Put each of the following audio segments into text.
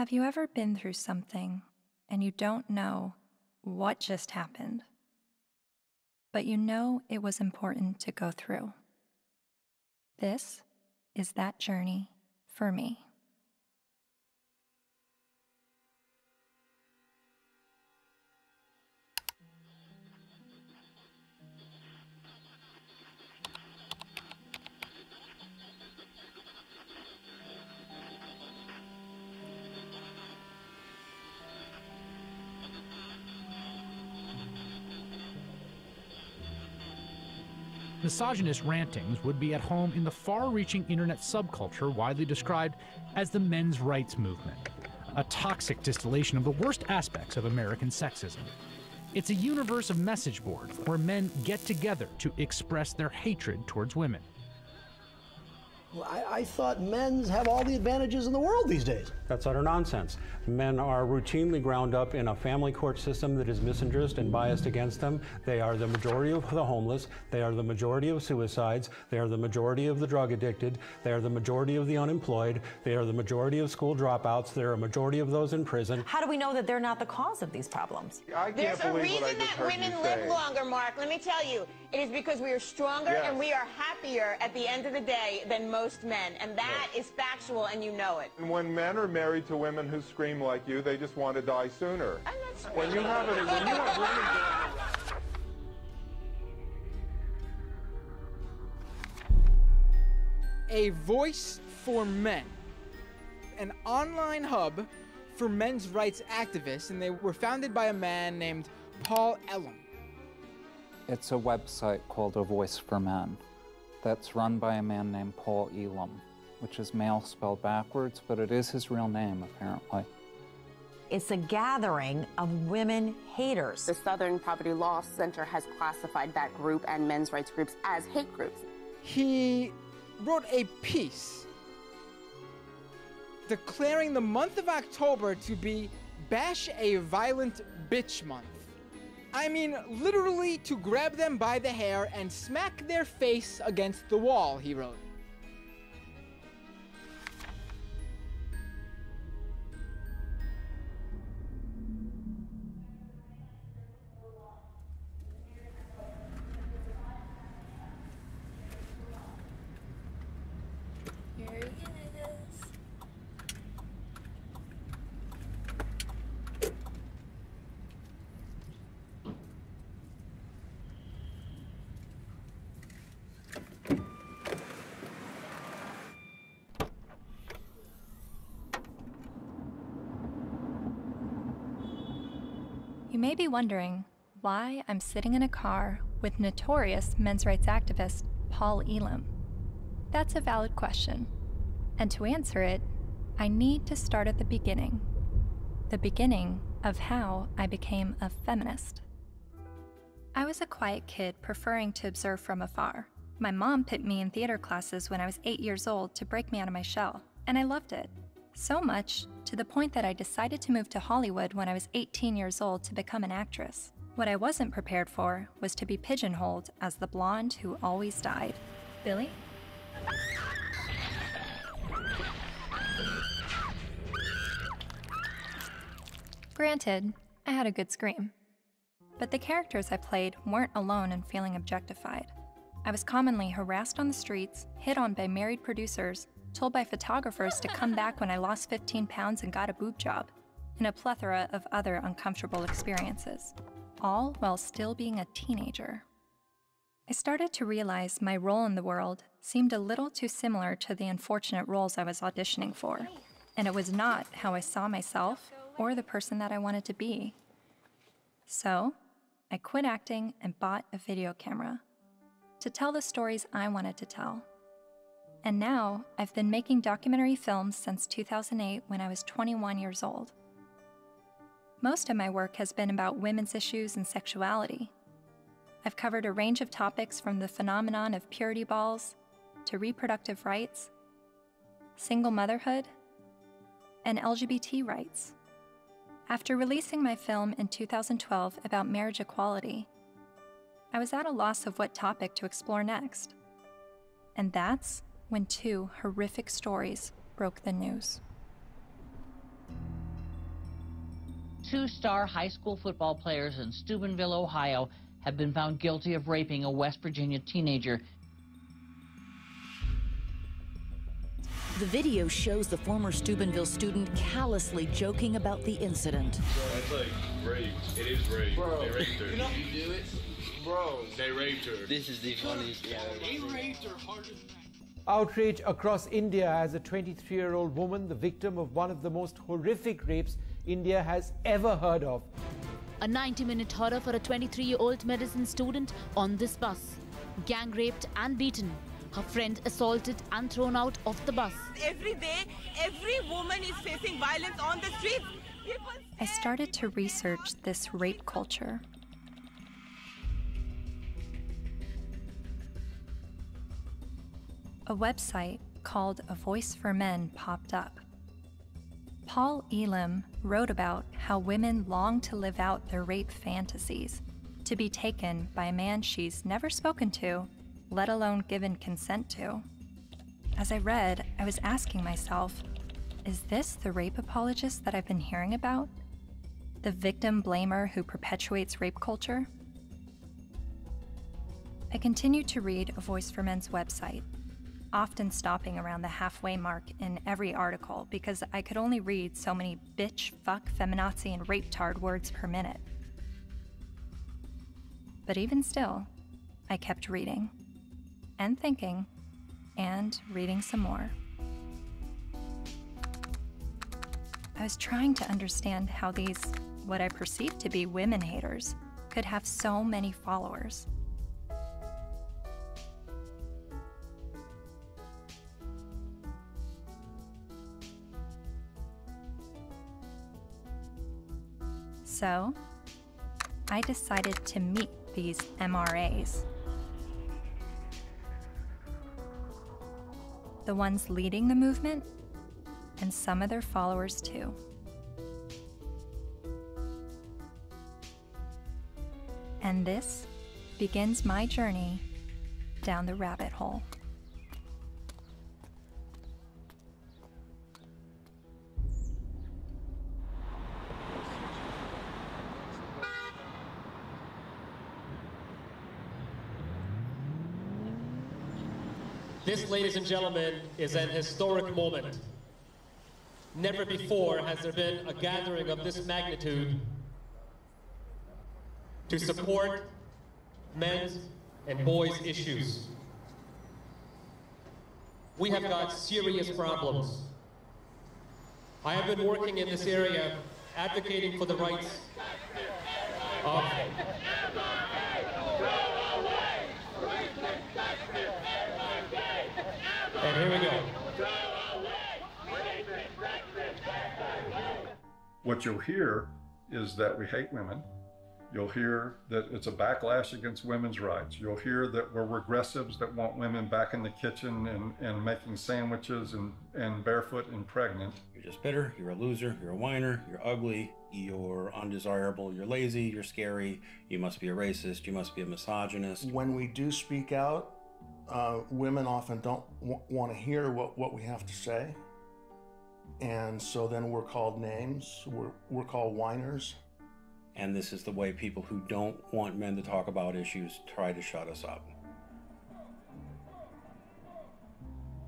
Have you ever been through something and you don't know what just happened, but you know it was important to go through? This is that journey for me. Misogynist rantings would be at home in the far reaching internet subculture widely described as the men's rights movement, a toxic distillation of the worst aspects of American sexism. It's a universe of message boards where men get together to express their hatred towards women. Well, I, I, thought men's have all the advantages in the world these days. That's utter nonsense. Men are routinely ground up in a family court system that is misandrist and biased against them. They are the majority of the homeless. They are the majority of suicides. They are the majority of the drug addicted. They are the majority of the unemployed. They are the majority of school dropouts. They are a majority of those in prison. How do we know that they're not the cause of these problems? I can't There's a reason what I just that heard women live longer, Mark. Let me tell you. It is because we are stronger Yes. and we are happier at the end of the day than most men. And that is factual, and you know it. And when men are married to women who scream like you, they just want to die sooner. I'm not When you have it, when you have women A Voice for Men, an online hub for men's rights activists, and they were founded by a man named Paul Elam. It's a website called A Voice for Men that's run by a man named Paul Elam, which is male spelled backwards, but it is his real name, apparently. It's a gathering of women haters. The Southern Poverty Law Center has classified that group and men's rights groups as hate groups. He wrote a piece declaring the month of October to be Bash a Violent Bitch Month. I mean, literally to grab them by the hair and smack their face against the wall, he wrote. You may be wondering why I'm sitting in a car with notorious men's rights activist Paul Elam. That's a valid question. And to answer it, I need to start at the beginning the beginning of how I became a feminist. I was a quiet kid preferring to observe from afar. My mom put me in theater classes when I was eight years old to break me out of my shell, and I loved it. So much to the point that I decided to move to Hollywood when I was 18 years old to become an actress. What I wasn't prepared for was to be pigeonholed as the blonde who always died. Billy? Granted, I had a good scream. But the characters I played weren't alone in feeling objectified. I was commonly harassed on the streets, hit on by married producers, told by photographers to come back when I lost 15 pounds and got a boob job, and a plethora of other uncomfortable experiences, all while still being a teenager. I started to realize my role in the world seemed a little too similar to the unfortunate roles I was auditioning for, and it was not how I saw myself or the person that I wanted to be. So, I quit acting and bought a video camera to tell the stories I wanted to tell. And now I've been making documentary films since 2008 when I was 21 years old. Most of my work has been about women's issues and sexuality. I've covered a range of topics from the phenomenon of purity balls to reproductive rights, single motherhood, and LGBT rights. After releasing my film in 2012 about marriage equality, I was at a loss of what topic to explore next. And that's when two horrific stories broke the news. Two star high school football players in Steubenville, Ohio, have been found guilty of raping a West Virginia teenager. The video shows the former Steubenville student callously joking about the incident. That's like rape. It is rape. Bro, they raped her. you know you do it, bro. They raped her. This is the funniest thing. They raped her harder than that. Outrage across India as a 23 year old woman, the victim of one of the most horrific rapes India has ever heard of. A 90 minute horror for a 23 year old medicine student on this bus. Gang raped and beaten. Her friend assaulted and thrown out of the bus. Every day, every woman is facing violence on the streets. I started to research this rape culture. A website called A Voice for Men popped up. Paul Elam wrote about how women long to live out their rape fantasies, to be taken by a man she's never spoken to, let alone given consent to. As I read, I was asking myself, is this the rape apologist that I've been hearing about? The victim blamer who perpetuates rape culture? I continued to read A Voice for Men's website, often stopping around the halfway mark in every article because I could only read so many bitch, fuck, feminazi, and rape tard words per minute. But even still, I kept reading and thinking and reading some more. I was trying to understand how these, what I perceived to be women haters, could have so many followers. So, I decided to meet these MRAs. The ones leading the movement, and some of their followers too. And this begins my journey down the rabbit hole. Ladies and gentlemen, is an historic moment. Never before has there been a gathering of this magnitude to support men's and boys' issues. We have got serious problems. I have been working in this area advocating for the rights of And here we go. What you'll hear is that we hate women. You'll hear that it's a backlash against women's rights. You'll hear that we're regressives that want women back in the kitchen and, and making sandwiches and, and barefoot and pregnant. You're just bitter, you're a loser, you're a whiner, you're ugly, you're undesirable, you're lazy, you're scary, you must be a racist, you must be a misogynist. When we do speak out, uh, women often don't w- want to hear what, what we have to say. And so then we're called names, we're, we're called whiners. And this is the way people who don't want men to talk about issues try to shut us up.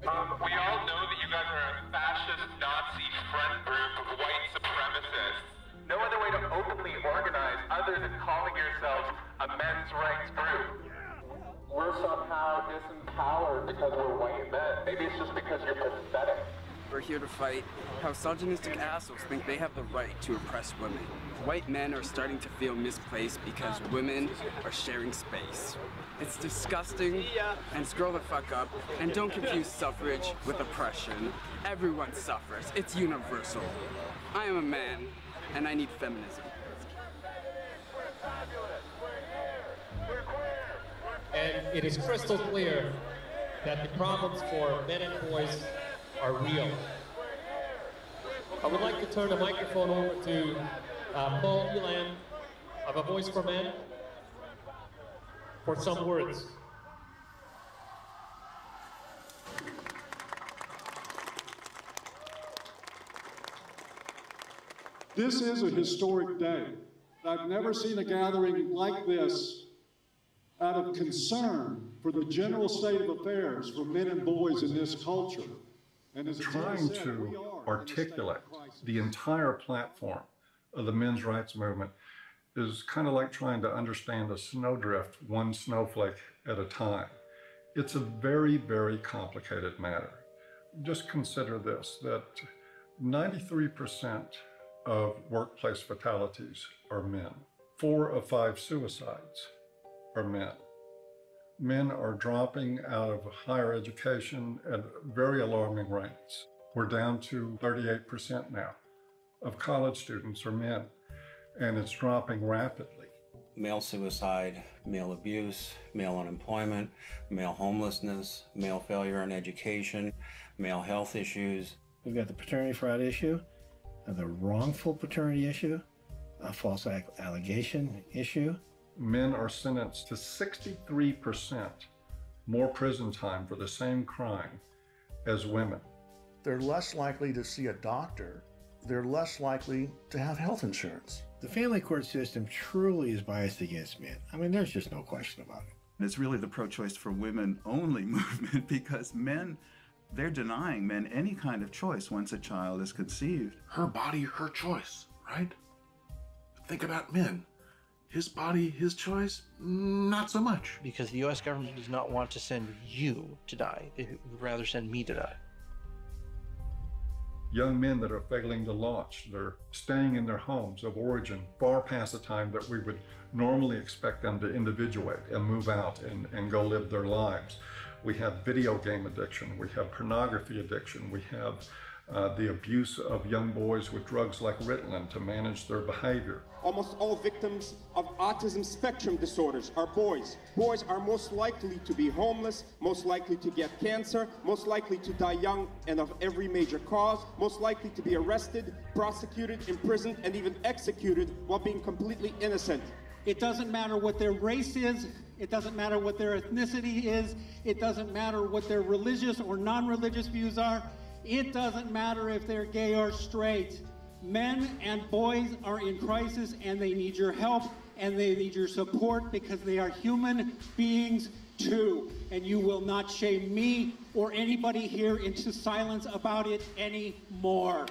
Um, we all know that you guys are a fascist Nazi friend group of white supremacists. No other way to openly organize other than calling yourselves a men's rights group. We're somehow disempowered because we're white men. Maybe it's just because you're pathetic. We're here to fight how misogynistic assholes think they have the right to oppress women. White men are starting to feel misplaced because women are sharing space. It's disgusting, and scroll the fuck up, and don't confuse suffrage with oppression. Everyone suffers, it's universal. I am a man, and I need feminism. And it is crystal clear that the problems for men and boys are real. I would like to turn the microphone over to uh, Paul Elam of A Voice for Men for some words. This is a historic day. I've never seen a gathering like this out of concern for the general state of affairs for men and boys in this culture. And as trying said, to articulate the entire platform of the men's rights movement is kind of like trying to understand a snowdrift one snowflake at a time. It's a very, very complicated matter. Just consider this that 93% of workplace fatalities are men, four of five suicides are men. Men are dropping out of higher education at very alarming rates. We're down to 38% now of college students are men, and it's dropping rapidly. Male suicide, male abuse, male unemployment, male homelessness, male failure in education, male health issues. We've got the paternity fraud issue, uh, the wrongful paternity issue, a false allegation issue. Men are sentenced to 63% more prison time for the same crime as women. They're less likely to see a doctor. They're less likely to have health insurance. The family court system truly is biased against men. I mean, there's just no question about it. And it's really the pro choice for women only movement because men, they're denying men any kind of choice once a child is conceived. Her body, her choice, right? Think about men. His body, his choice, not so much. Because the U.S. government does not want to send you to die. They would rather send me to die. Young men that are failing to launch, they're staying in their homes of origin far past the time that we would normally expect them to individuate and move out and, and go live their lives. We have video game addiction, we have pornography addiction, we have uh, the abuse of young boys with drugs like Ritalin to manage their behavior. Almost all victims of autism spectrum disorders are boys. Boys are most likely to be homeless, most likely to get cancer, most likely to die young and of every major cause, most likely to be arrested, prosecuted, imprisoned, and even executed while being completely innocent. It doesn't matter what their race is. It doesn't matter what their ethnicity is. It doesn't matter what their religious or non religious views are. It doesn't matter if they're gay or straight. Men and boys are in crisis and they need your help and they need your support because they are human beings too. And you will not shame me or anybody here into silence about it anymore.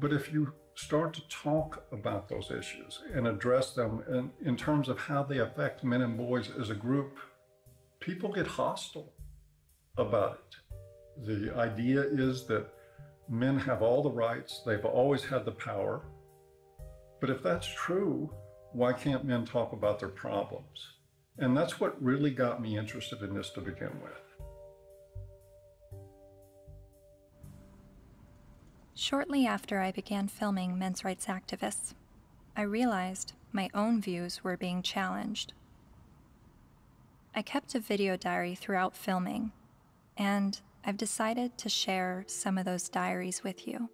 But if you start to talk about those issues and address them in, in terms of how they affect men and boys as a group, people get hostile about it. The idea is that men have all the rights, they've always had the power. But if that's true, why can't men talk about their problems? And that's what really got me interested in this to begin with. Shortly after I began filming men's rights activists, I realized my own views were being challenged. I kept a video diary throughout filming, and I've decided to share some of those diaries with you.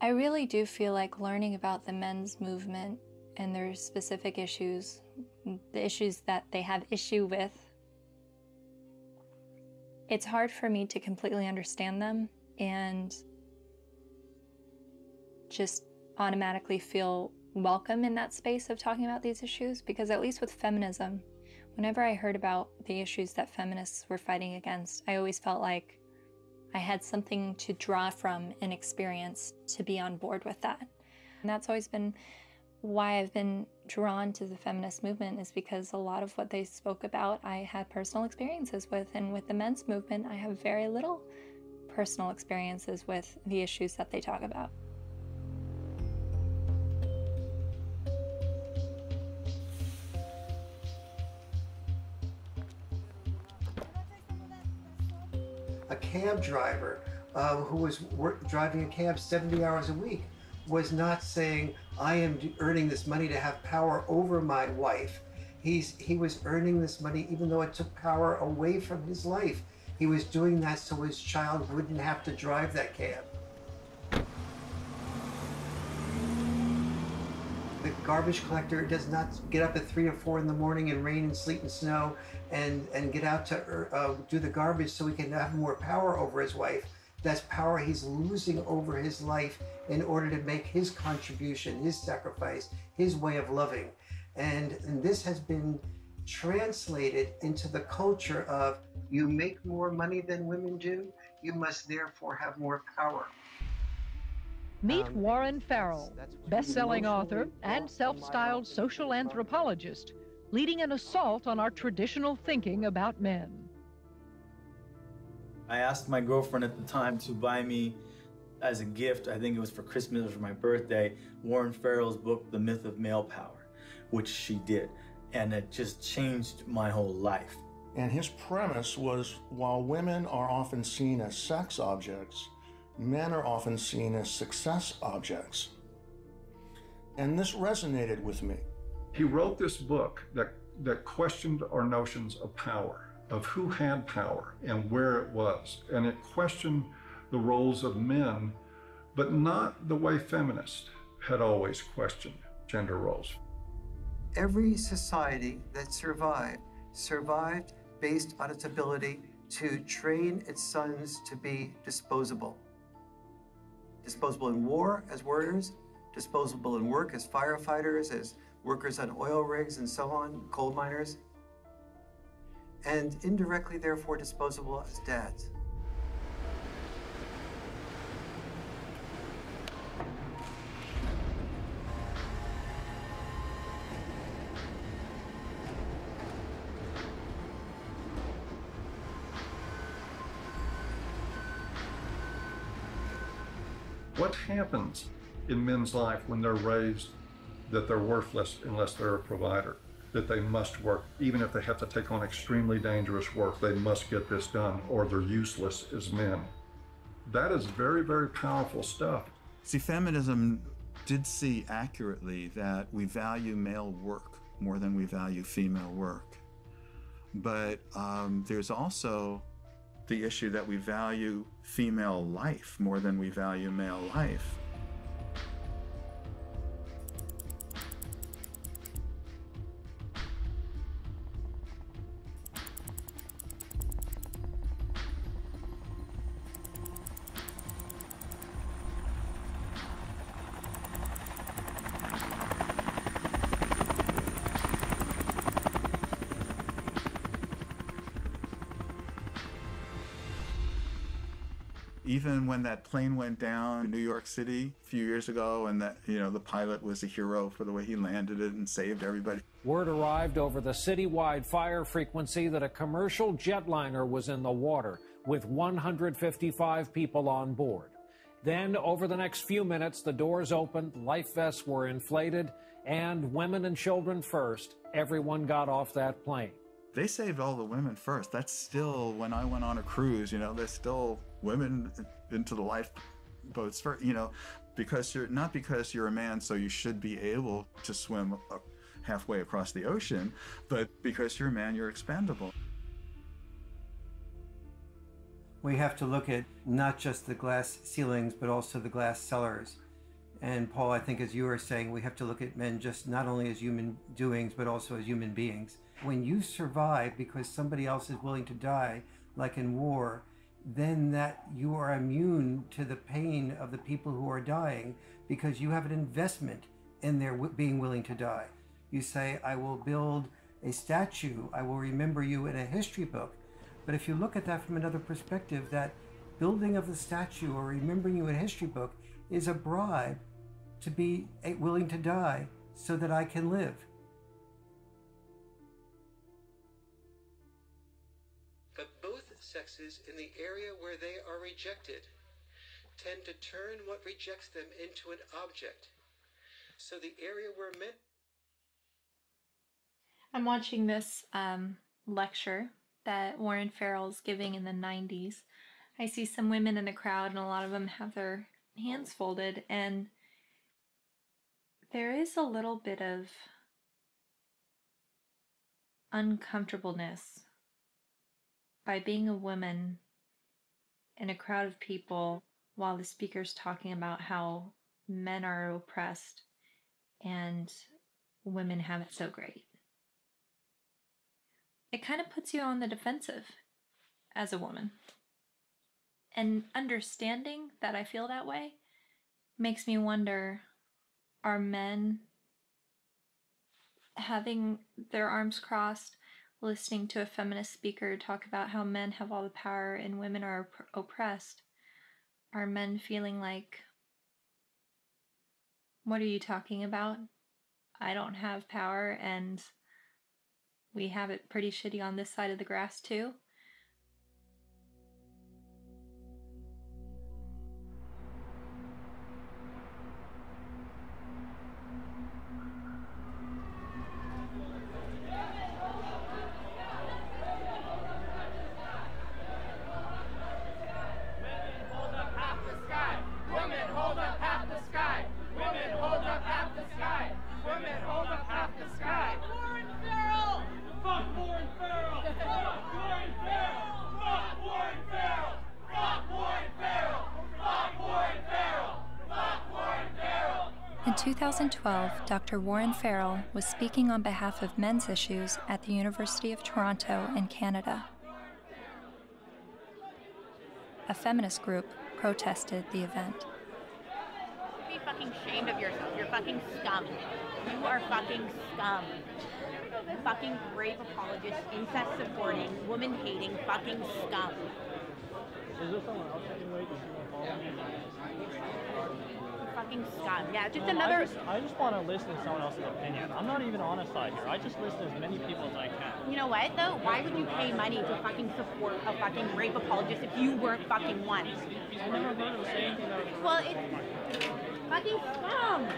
I really do feel like learning about the men's movement and their specific issues, the issues that they have issue with, it's hard for me to completely understand them and just automatically feel welcome in that space of talking about these issues because at least with feminism whenever i heard about the issues that feminists were fighting against i always felt like i had something to draw from and experience to be on board with that and that's always been why i've been drawn to the feminist movement is because a lot of what they spoke about i had personal experiences with and with the men's movement i have very little personal experiences with the issues that they talk about. A cab driver um, who was work, driving a cab 70 hours a week was not saying, I am earning this money to have power over my wife. He's, he was earning this money even though it took power away from his life. He was doing that so his child wouldn't have to drive that cab. The garbage collector does not get up at three or four in the morning in rain and sleet and snow and, and get out to uh, do the garbage so he can have more power over his wife. That's power he's losing over his life in order to make his contribution, his sacrifice, his way of loving. And, and this has been translated into the culture of you make more money than women do, you must therefore have more power. Meet Warren Farrell, best-selling author and self-styled social anthropologist, leading an assault on our traditional thinking about men. I asked my girlfriend at the time to buy me as a gift, I think it was for Christmas or for my birthday, Warren Farrell's book, The Myth of Male Power, which she did. And it just changed my whole life. And his premise was while women are often seen as sex objects, men are often seen as success objects. And this resonated with me. He wrote this book that, that questioned our notions of power, of who had power and where it was. And it questioned the roles of men, but not the way feminists had always questioned gender roles. Every society that survived survived based on its ability to train its sons to be disposable. Disposable in war as warriors, disposable in work as firefighters, as workers on oil rigs and so on, coal miners, and indirectly, therefore, disposable as dads. Happens in men's life when they're raised that they're worthless unless they're a provider? That they must work, even if they have to take on extremely dangerous work, they must get this done or they're useless as men. That is very, very powerful stuff. See, feminism did see accurately that we value male work more than we value female work. But um, there's also the issue that we value female life more than we value male life. When that plane went down in New York City a few years ago, and that you know the pilot was a hero for the way he landed it and saved everybody. Word arrived over the citywide fire frequency that a commercial jetliner was in the water with 155 people on board. Then, over the next few minutes, the doors opened, life vests were inflated, and women and children first, everyone got off that plane. They saved all the women first. That's still when I went on a cruise, you know, there's still women into the lifeboats for you know because you're not because you're a man so you should be able to swim halfway across the ocean but because you're a man you're expendable we have to look at not just the glass ceilings but also the glass cellars. And paul i think as you were saying we have to look at men just not only as human doings but also as human beings. When you survive because somebody else is willing to die like in war then that you are immune to the pain of the people who are dying because you have an investment in their w- being willing to die. You say, I will build a statue, I will remember you in a history book. But if you look at that from another perspective, that building of the statue or remembering you in a history book is a bribe to be willing to die so that I can live. Sexes in the area where they are rejected tend to turn what rejects them into an object. So the area where men. I'm watching this um, lecture that Warren Farrell's giving in the 90s. I see some women in the crowd, and a lot of them have their hands folded, and there is a little bit of uncomfortableness by being a woman in a crowd of people while the speaker's talking about how men are oppressed and women have it so great. It kind of puts you on the defensive as a woman. And understanding that I feel that way makes me wonder are men having their arms crossed, listening to a feminist speaker talk about how men have all the power and women are opp- oppressed? Are men feeling like, what are you talking about? I don't have power and we have it pretty shitty on this side of the grass too. Dr. Warren Farrell was speaking on behalf of men's issues at the University of Toronto in Canada. A feminist group protested the event. Be fucking ashamed of yourself. You're fucking scum. You are fucking scum. Fucking rape apologist, incest supporting, woman hating, fucking scum. Is there someone else I can wait? Fucking scum. Yeah, just another. I just, I just want to listen to someone else's opinion. I'm not even on a side here. I just listen to as many people as I can. You know what though? Why would you pay money to fucking support a fucking rape apologist if you weren't fucking one? I never heard him say anything Well, it's fucking scum.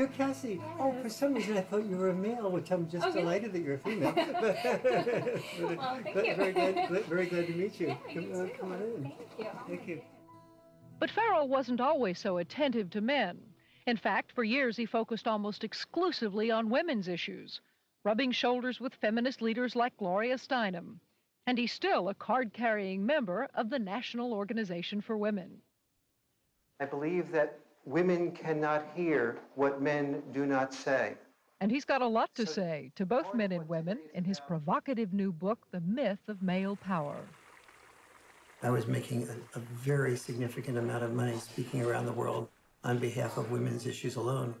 You're Cassie. Oh, for some reason I thought you were a male, which I'm just Oh, really? delighted that you're a female. Well, thank But you. Very glad, very glad to meet you. Yeah, come, you on, too. come on in. Thank you. Oh, thank you. But Farrell wasn't always so attentive to men. In fact, for years he focused almost exclusively on women's issues, rubbing shoulders with feminist leaders like Gloria Steinem. And he's still a card carrying member of the National Organization for Women. I believe that women cannot hear what men do not say. And he's got a lot to say to both men and women in his provocative new book, The Myth of Male Power. I was making a, a very significant amount of money speaking around the world on behalf of women's issues alone.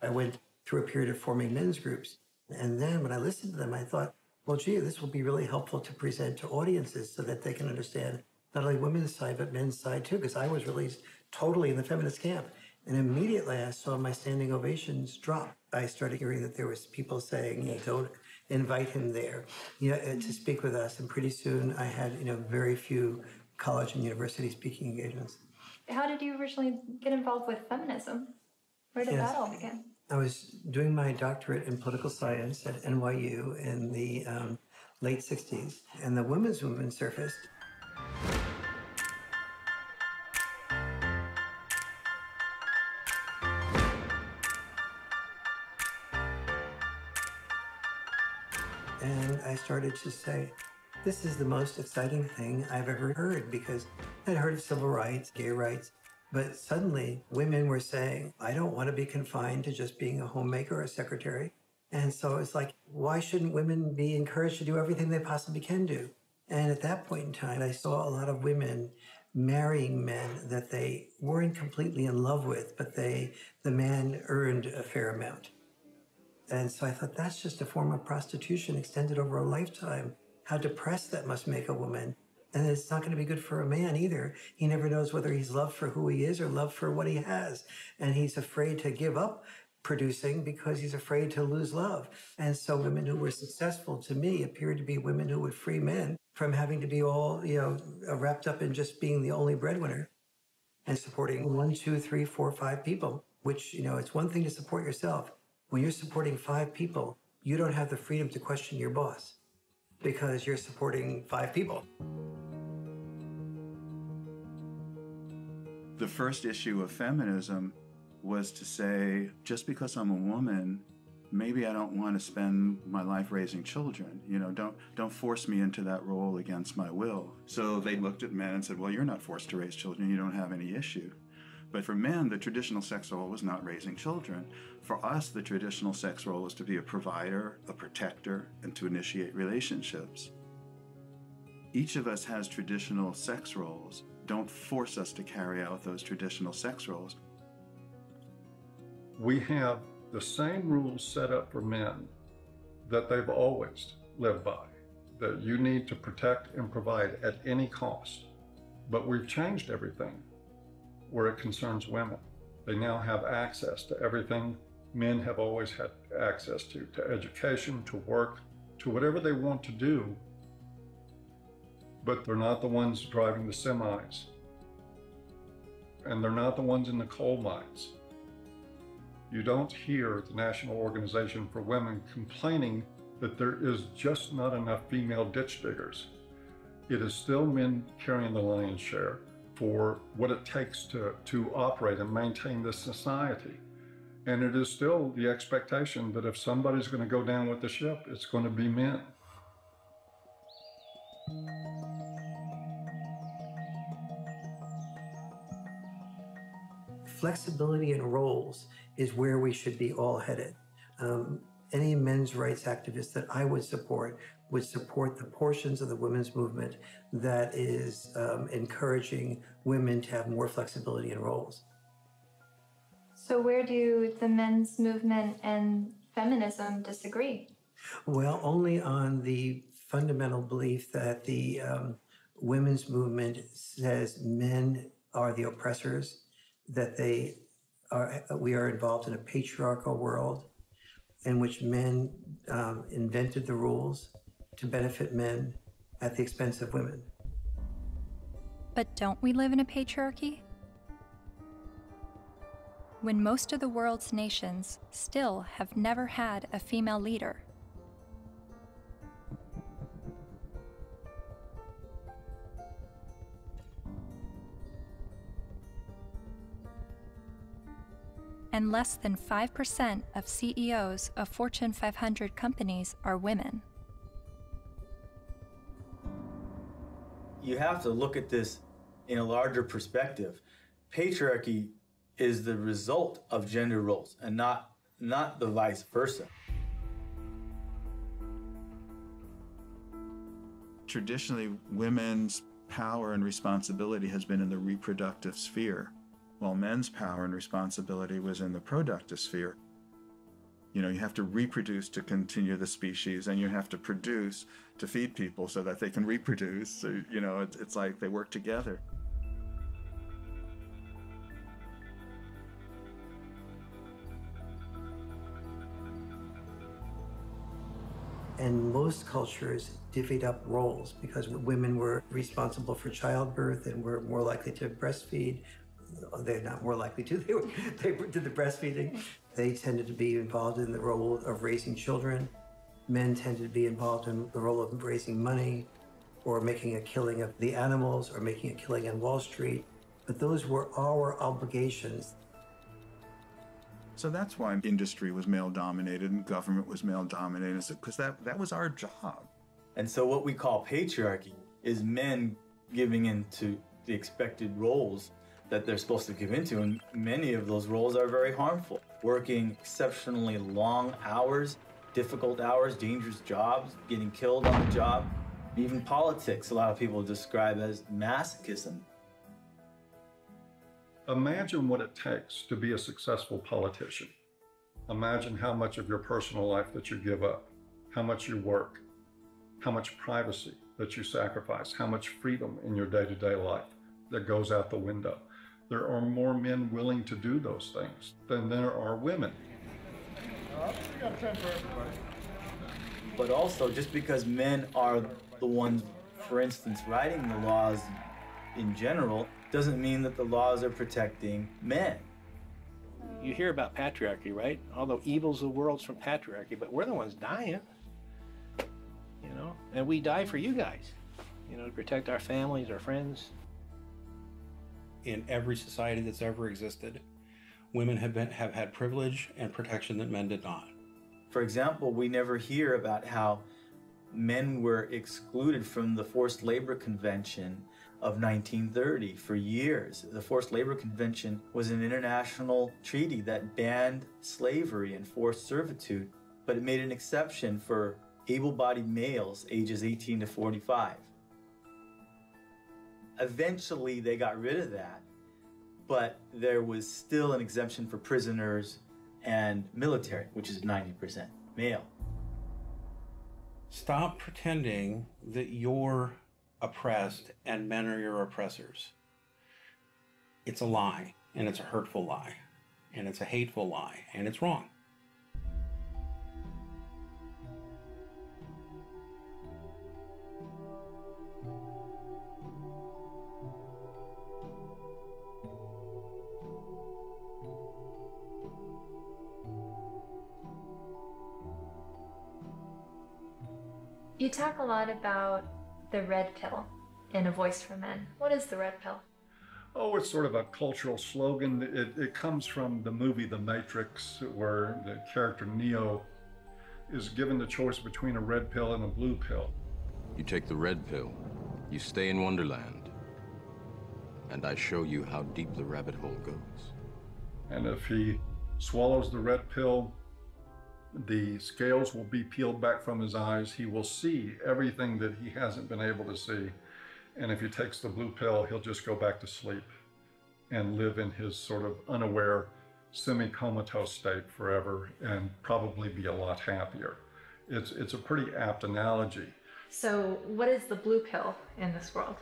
I went through a period of forming men's groups. And then when I listened to them, I thought, well, gee, this will be really helpful to present to audiences so that they can understand not only women's side, but men's side too, because I was really totally in the feminist camp. And immediately I saw my standing ovations drop. I started hearing that there was people saying, hey, don't invite him there, you know, uh, to speak with us. And pretty soon I had, you know, very few college and university speaking engagements. How did you originally get involved with feminism? Where did Yes. that all begin? I was doing my doctorate in political science at NYU in the um, late 60s, and the women's movement surfaced. Started to say, this is the most exciting thing I've ever heard because I'd heard of civil rights, gay rights, But suddenly, women were saying, I don't want to be confined to just being a homemaker or a secretary. And so it's like, why shouldn't women be encouraged to do everything they possibly can do? And at that point in time, I saw a lot of women marrying men that they weren't completely in love with, but they the man earned a fair amount. And so I thought that's just a form of prostitution extended over a lifetime. How depressed that must make a woman. And it's not going to be good for a man either. He never knows whether he's loved for who he is or loved for what he has. And he's afraid to give up producing because he's afraid to lose love. And so women who were successful to me appeared to be women who would free men from having to be all, you know, uh, wrapped up in just being the only breadwinner and supporting one, two, three, four, five people, which, you know, it's one thing to support yourself. When you're supporting five people, you don't have the freedom to question your boss because you're supporting five people. The first issue of feminism was to say just because I'm a woman, maybe I don't want to spend my life raising children. You know, don't don't force me into that role against my will. So they looked at men and said, "Well, you're not forced to raise children. You don't have any issue." But for men, the traditional sex role was not raising children. For us, the traditional sex role was to be a provider, a protector, and to initiate relationships. Each of us has traditional sex roles. Don't force us to carry out those traditional sex roles we have the same rules set up for men that they've always lived by, that you need to protect and provide at any cost. But we've changed everything where it concerns women. They now have access to everything men have always had access to, to education, to work, to whatever they want to do. But they're not the ones driving the semis. And they're not the ones in the coal mines. You don't hear the National Organization for Women complaining that there is just not enough female ditch diggers. It is still men carrying the lion's share for what it takes to, to operate and maintain this society. And it is still the expectation that if somebody's going to go down with the ship, it's going to be men. Flexibility in roles is where we should be all headed. Um, any men's rights activist that I would support would support the portions of the women's movement that is um, encouraging women to have more flexibility in roles. So, where do the men's movement and feminism disagree? Well, only on the fundamental belief that the um, women's movement says men are the oppressors, that they are, we are involved in a patriarchal world in which men um, invented the rules to benefit men at the expense of women. But don't we live in a patriarchy? When most of the world's nations still have never had a female leader. and less than 5% of CEOs of Fortune 500 companies are women. You have to look at this in a larger perspective. Patriarchy is the result of gender roles and not not the vice versa. Traditionally, women's power and responsibility has been in the reproductive sphere while men's power and responsibility was in the productive sphere. You know, you have to reproduce to continue the species, and you have to produce to feed people so that they can reproduce. So, you know, it's, it's like they work together. and most cultures divvied up roles because women were responsible for childbirth and were more likely to breastfeed they're not more likely to. They, were, they did the breastfeeding. They tended to be involved in the role of raising children. Men tended to be involved in the role of raising money or making a killing of the animals or making a killing on Wall Street. But those were our obligations. So that's why industry was male dominated and government was male dominated, because that, that was our job. And so what we call patriarchy is men giving into the expected roles that they're supposed to give into, and many of those roles are very harmful. Working exceptionally long hours, difficult hours, dangerous jobs, getting killed on the job, even politics, a lot of people describe as masochism. Imagine what it takes to be a successful politician. Imagine how much of your personal life that you give up, how much you work, how much privacy that you sacrifice, how much freedom in your day to day life that goes out the window. There are more men willing to do those things than there are women. But also, just because men are the ones, for instance, writing the laws in general, doesn't mean that the laws are protecting men. You hear about patriarchy, right? All the evils of the world's from patriarchy, but we're the ones dying. You know, and we die for you guys. You know, to protect our families, our friends. In every society that's ever existed, women have been have had privilege and protection that men did not. For example, we never hear about how men were excluded from the Forced Labor Convention of 1930 for years. The Forced Labor Convention was an international treaty that banned slavery and forced servitude, but it made an exception for able bodied males ages 18 to 45. Eventually, they got rid of that, but there was still an exemption for prisoners and military, which is 90% male. Stop pretending that you're oppressed and men are your oppressors. It's a lie, and it's a hurtful lie, and it's a hateful lie, and it's wrong. You talk a lot about the red pill in A Voice for Men. What is the red pill? Oh, it's sort of a cultural slogan. It, it comes from the movie The Matrix, where the character Neo is given the choice between a red pill and a blue pill. You take the red pill, you stay in Wonderland, and I show you how deep the rabbit hole goes. And if he swallows the red pill, the scales will be peeled back from his eyes. He will see everything that he hasn't been able to see. And if he takes the blue pill, he'll just go back to sleep and live in his sort of unaware, semi comatose state forever and probably be a lot happier. It's, it's a pretty apt analogy. So, what is the blue pill in this world?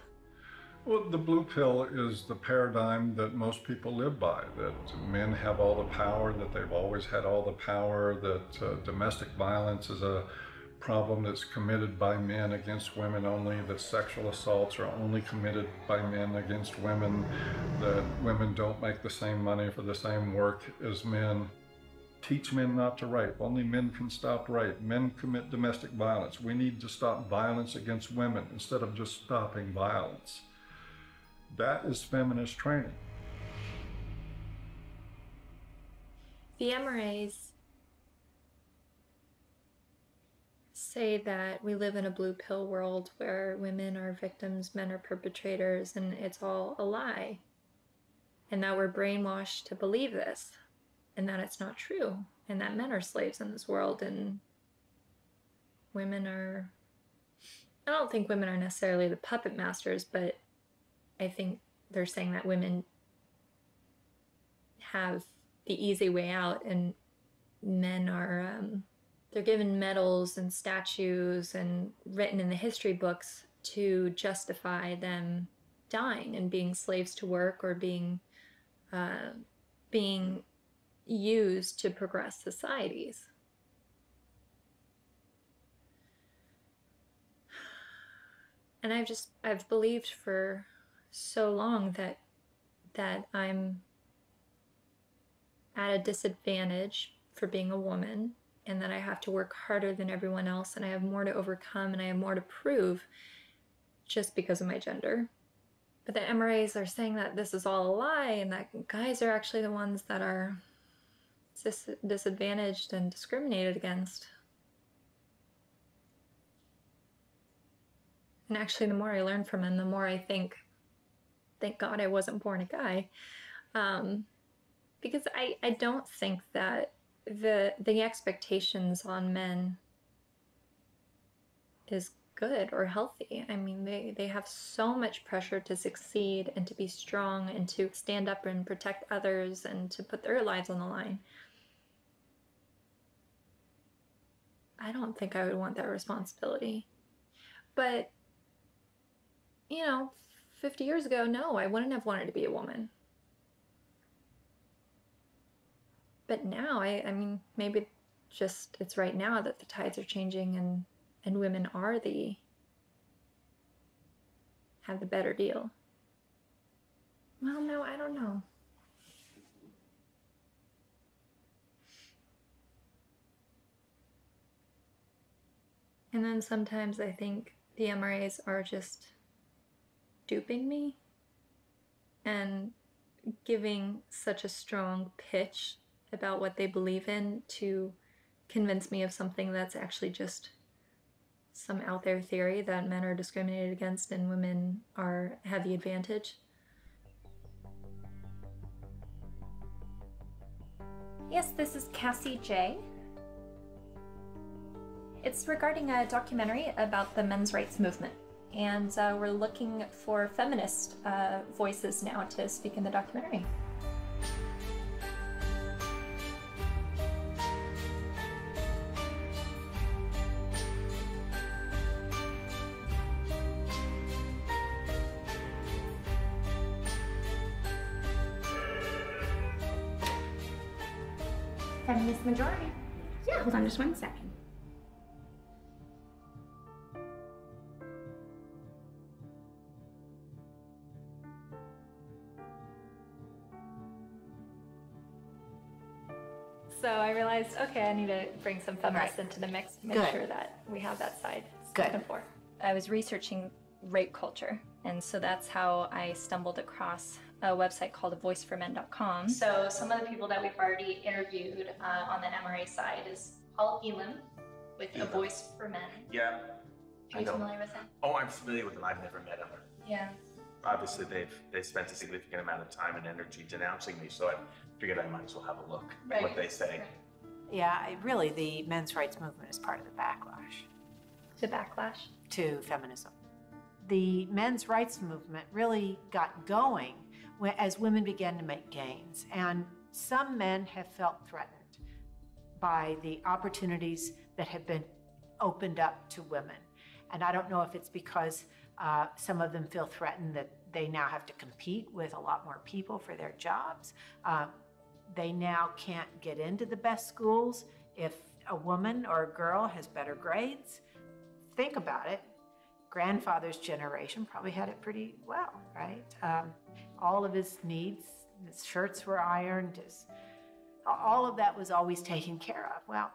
Well, the blue pill is the paradigm that most people live by that men have all the power, that they've always had all the power, that uh, domestic violence is a problem that's committed by men against women only, that sexual assaults are only committed by men against women, that women don't make the same money for the same work as men. Teach men not to rape. Only men can stop rape. Men commit domestic violence. We need to stop violence against women instead of just stopping violence. That is feminist training. The MRAs say that we live in a blue pill world where women are victims, men are perpetrators, and it's all a lie. And that we're brainwashed to believe this, and that it's not true, and that men are slaves in this world, and women are. I don't think women are necessarily the puppet masters, but I think they're saying that women have the easy way out and men are um, they're given medals and statues and written in the history books to justify them dying and being slaves to work or being uh, being used to progress societies. And I've just I've believed for so long that that I'm at a disadvantage for being a woman and that I have to work harder than everyone else and I have more to overcome and I have more to prove just because of my gender. But the MRAs are saying that this is all a lie and that guys are actually the ones that are dis- disadvantaged and discriminated against. And actually, the more I learn from him, the more I think thank God I wasn't born a guy. Um, because I, I don't think that the the expectations on men is good or healthy. I mean, they, they have so much pressure to succeed and to be strong and to stand up and protect others and to put their lives on the line. I don't think I would want that responsibility. But, you know, 50 years ago, no, I wouldn't have wanted to be a woman. But now, I, I mean, maybe just it's right now that the tides are changing and and women are the have the better deal. Well, no, I don't know. And then sometimes I think the MRAs are just duping me and giving such a strong pitch about what they believe in to convince me of something that's actually just some out there theory that men are discriminated against and women are have the advantage. Yes, this is Cassie Jaye. It's regarding a documentary about the men's rights movement, and uh, we're looking for feminist uh, voices now to speak in the documentary. Feminist majority. Yeah, hold on just one second. Realized, okay, I need to bring some feminists Right. into the mix, make Good. sure that we have that side Good. spoken for. I was researching rape culture, and so that's how I stumbled across a website called voiceformen.com. So some of the people that we've already interviewed uh, on the MRA side is Paul Elam with A Voice for Men. Yeah. Are you familiar with him? Oh, I'm familiar with them. I've never met them. Yeah. Obviously, they've they spent a significant amount of time and energy denouncing me, so I figured I might as well have a look at what they say. Yeah, really, the men's rights movement is part of the backlash. The backlash? To feminism. The men's rights movement really got going as women began to make gains. And some men have felt threatened by the opportunities that have been opened up to women. And I don't know if it's because uh, some of them feel threatened that they now have to compete with a lot more people for their jobs. Uh, they now can't get into the best schools if a woman or a girl has better grades. Think about it. Grandfather's generation probably had it pretty well, right? Um, all of his needs, his shirts were ironed, his, all of that was always taken care of. Well,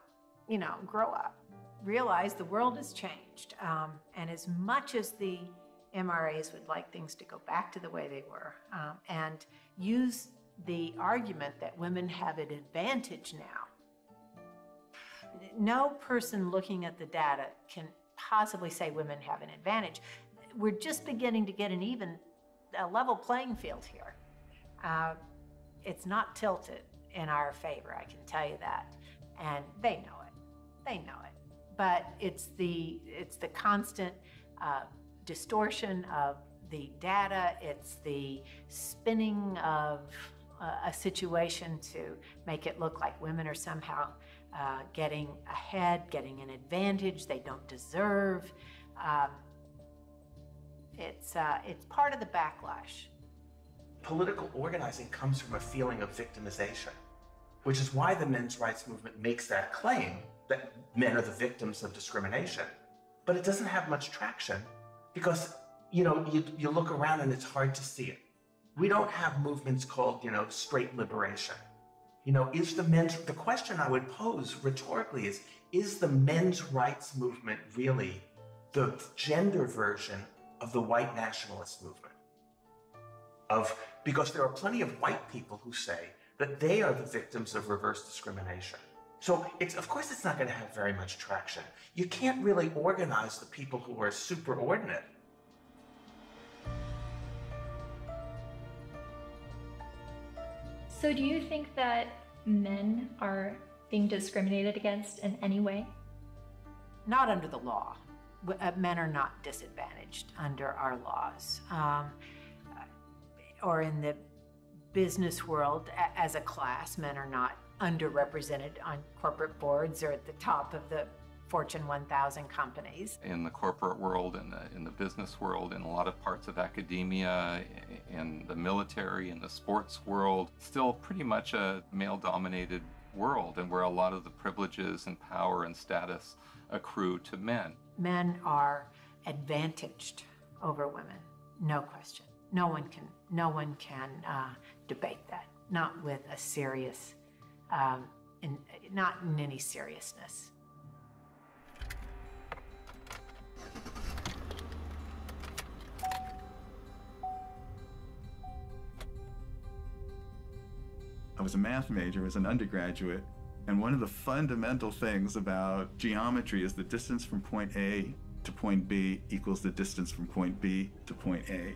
you know, grow up. Realize the world has changed. Um, and as much as the MRAs would like things to go back to the way they were um, and use the argument that women have an advantage now. No person looking at the data can possibly say women have an advantage. We're just beginning to get an even, a level playing field here. Uh, it's not tilted in our favor, I can tell you that. And they know it. They know it. But it's the, it's the constant uh, distortion of the data, it's the spinning of a situation to make it look like women are somehow uh, getting ahead, getting an advantage they don't deserve. Um, it's, uh, it's part of the backlash. Political organizing comes from a feeling of victimization, which is why the men's rights movement makes that claim that men are the victims of discrimination. But it doesn't have much traction because, you know, you, you look around and it's hard to see it. We don't have movements called, you know, straight liberation. You know, is the men's, the question I would pose rhetorically is, is the men's rights movement really the gender version of the white nationalist movement? Of, because there are plenty of white people who say that they are the victims of reverse discrimination. So it's, of course, it's not going to have very much traction. You can't really organize the people who are superordinate. So, do you think that men are being discriminated against in any way? Not under the law. Uh, Men are not disadvantaged under our laws. Um, or in the business world, as a class, men are not underrepresented on corporate boards or at the top of the Fortune 1000 companies. in the corporate world, in the in the business world, in a lot of parts of academia, in the military, in the sports world, still pretty much a male-dominated world, and where a lot of the privileges and power and status accrue to men. Men are advantaged over women, no question. No one can, no one can uh, debate that. Not with a serious, um, in, not in any seriousness. I was a math major as an undergraduate, and one of the fundamental things about geometry is the distance from point A to point B equals the distance from point B to point A.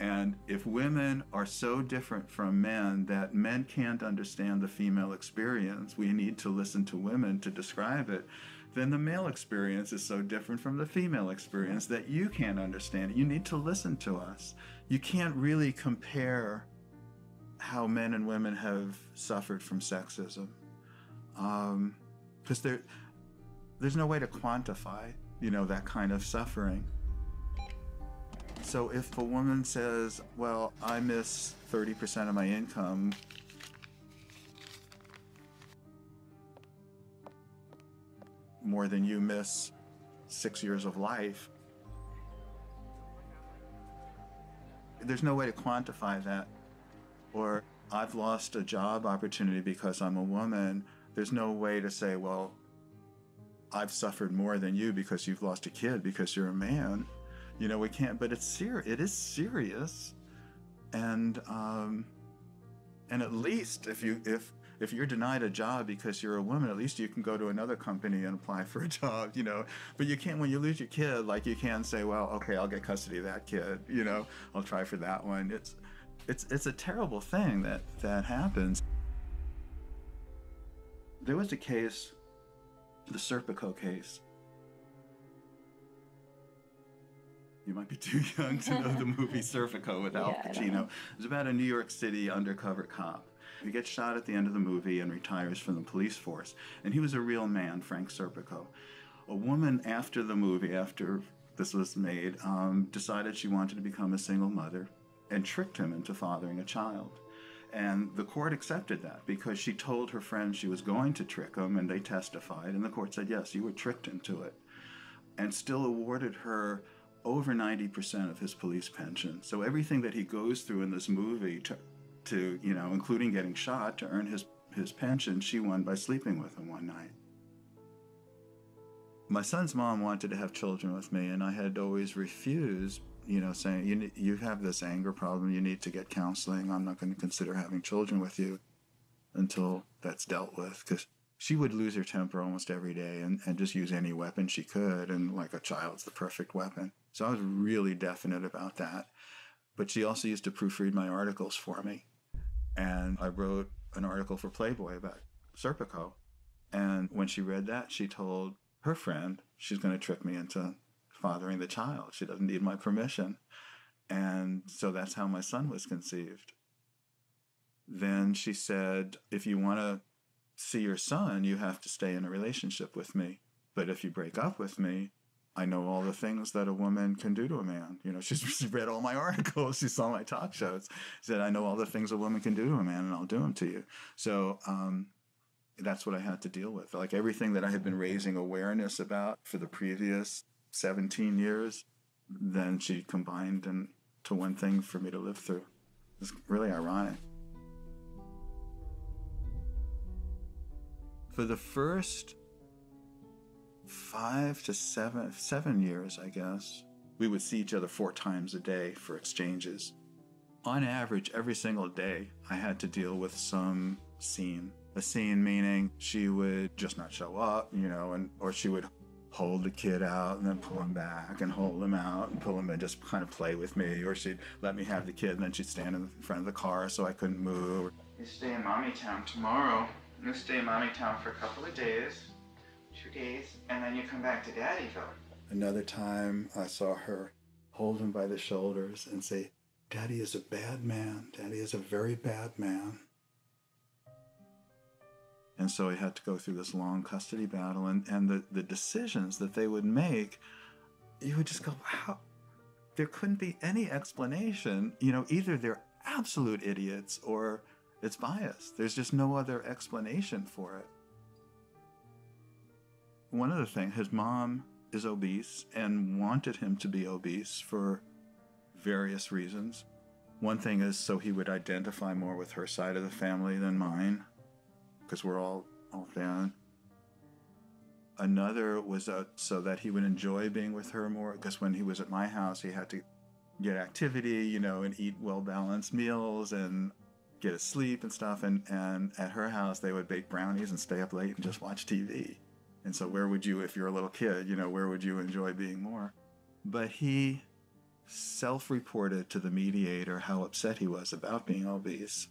And if women are so different from men that men can't understand the female experience, we need to listen to women to describe it, then the male experience is so different from the female experience that you can't understand it. You need to listen to us. You can't really compare how men and women have suffered from sexism. Um, because there, there's no way to quantify, you know, that kind of suffering. So if a woman says, well, I miss 30% of my income, more than you miss six years of life, there's no way to quantify that. Or I've lost a job opportunity because I'm a woman. There's no way to say, well, I've suffered more than you because you've lost a kid because you're a man. You know, we can't. But it's serious. It is serious, and um, and at least if you if if you're denied a job because you're a woman, at least you can go to another company and apply for a job. You know, but you can't when you lose your kid. Like you can't say, well, okay, I'll get custody of that kid. You know, I'll try for that one. It's it's it's a terrible thing that that happens. There was a case, the Serpico case. You might be too young to know the movie Serpico with Al Yeah, Pacino. It's about a New York City undercover cop. He gets shot at the end of the movie and retires from the police force. And he was a real man, Frank Serpico. A woman after the movie, after this was made, um, decided she wanted to become a single mother and tricked him into fathering a child. And the court accepted that because she told her friends she was going to trick him, and they testified. And the court said, Yes, you were tricked into it. And still awarded her over 90% of his police pension. So everything that he goes through in this movie to, to you know, including getting shot to earn his, his pension, she won by sleeping with him one night. My son's mom wanted to have children with me, and I had always refused, you know, saying, you, you have this anger problem, you need to get counseling. I'm not going to consider having children with you until that's dealt with. Because she would lose her temper almost every day and, and just use any weapon she could. And like a child's the perfect weapon. So I was really definite about that. But she also used to proofread my articles for me. And I wrote an article for Playboy about Serpico. And when she read that, she told her friend she's going to trick me into fathering the child. She doesn't need my permission. And so that's how my son was conceived. Then she said, if you want to see your son, you have to stay in a relationship with me. But if you break up with me, I know all the things that a woman can do to a man. You know, she's, she's read all my articles, she saw my talk shows. She said, I know all the things a woman can do to a man, and I'll do them to you. So um, that's what I had to deal with. Like everything that I had been raising awareness about for the previous 17 years, then she combined into one thing for me to live through. It's really ironic. For the first five to seven seven years, I guess, we would see each other four times a day for exchanges. On average, every single day, I had to deal with some scene. A scene meaning she would just not show up, you know, and or she would hold the kid out and then pull him back and hold him out and pull him and just kind of play with me, or she'd let me have the kid and then she'd stand in front of the car so I couldn't move. You stay in Mommy Town tomorrow. You stay in Mommy Town for a couple of days, two days, and then you come back to Daddyville. Another time I saw her hold him by the shoulders and say, Daddy is a bad man. Daddy is a very bad man. And so he had to go through this long custody battle and, and the, the decisions that they would make, you would just go, wow, there couldn't be any explanation. You know, either they're absolute idiots or it's biased. There's just no other explanation for it. One other thing, his mom is obese and wanted him to be obese for various reasons. One thing is so he would identify more with her side of the family than mine, because we're all all thin. Another was uh, so that he would enjoy being with her more, because when he was at my house, he had to get activity, you know, and eat well balanced meals and get a sleep and stuff. And, and at her house, they would bake brownies and stay up late and just watch TV. And so, where would you, if you're a little kid, you know, where would you enjoy being more? But he self reported to the mediator how upset he was about being obese.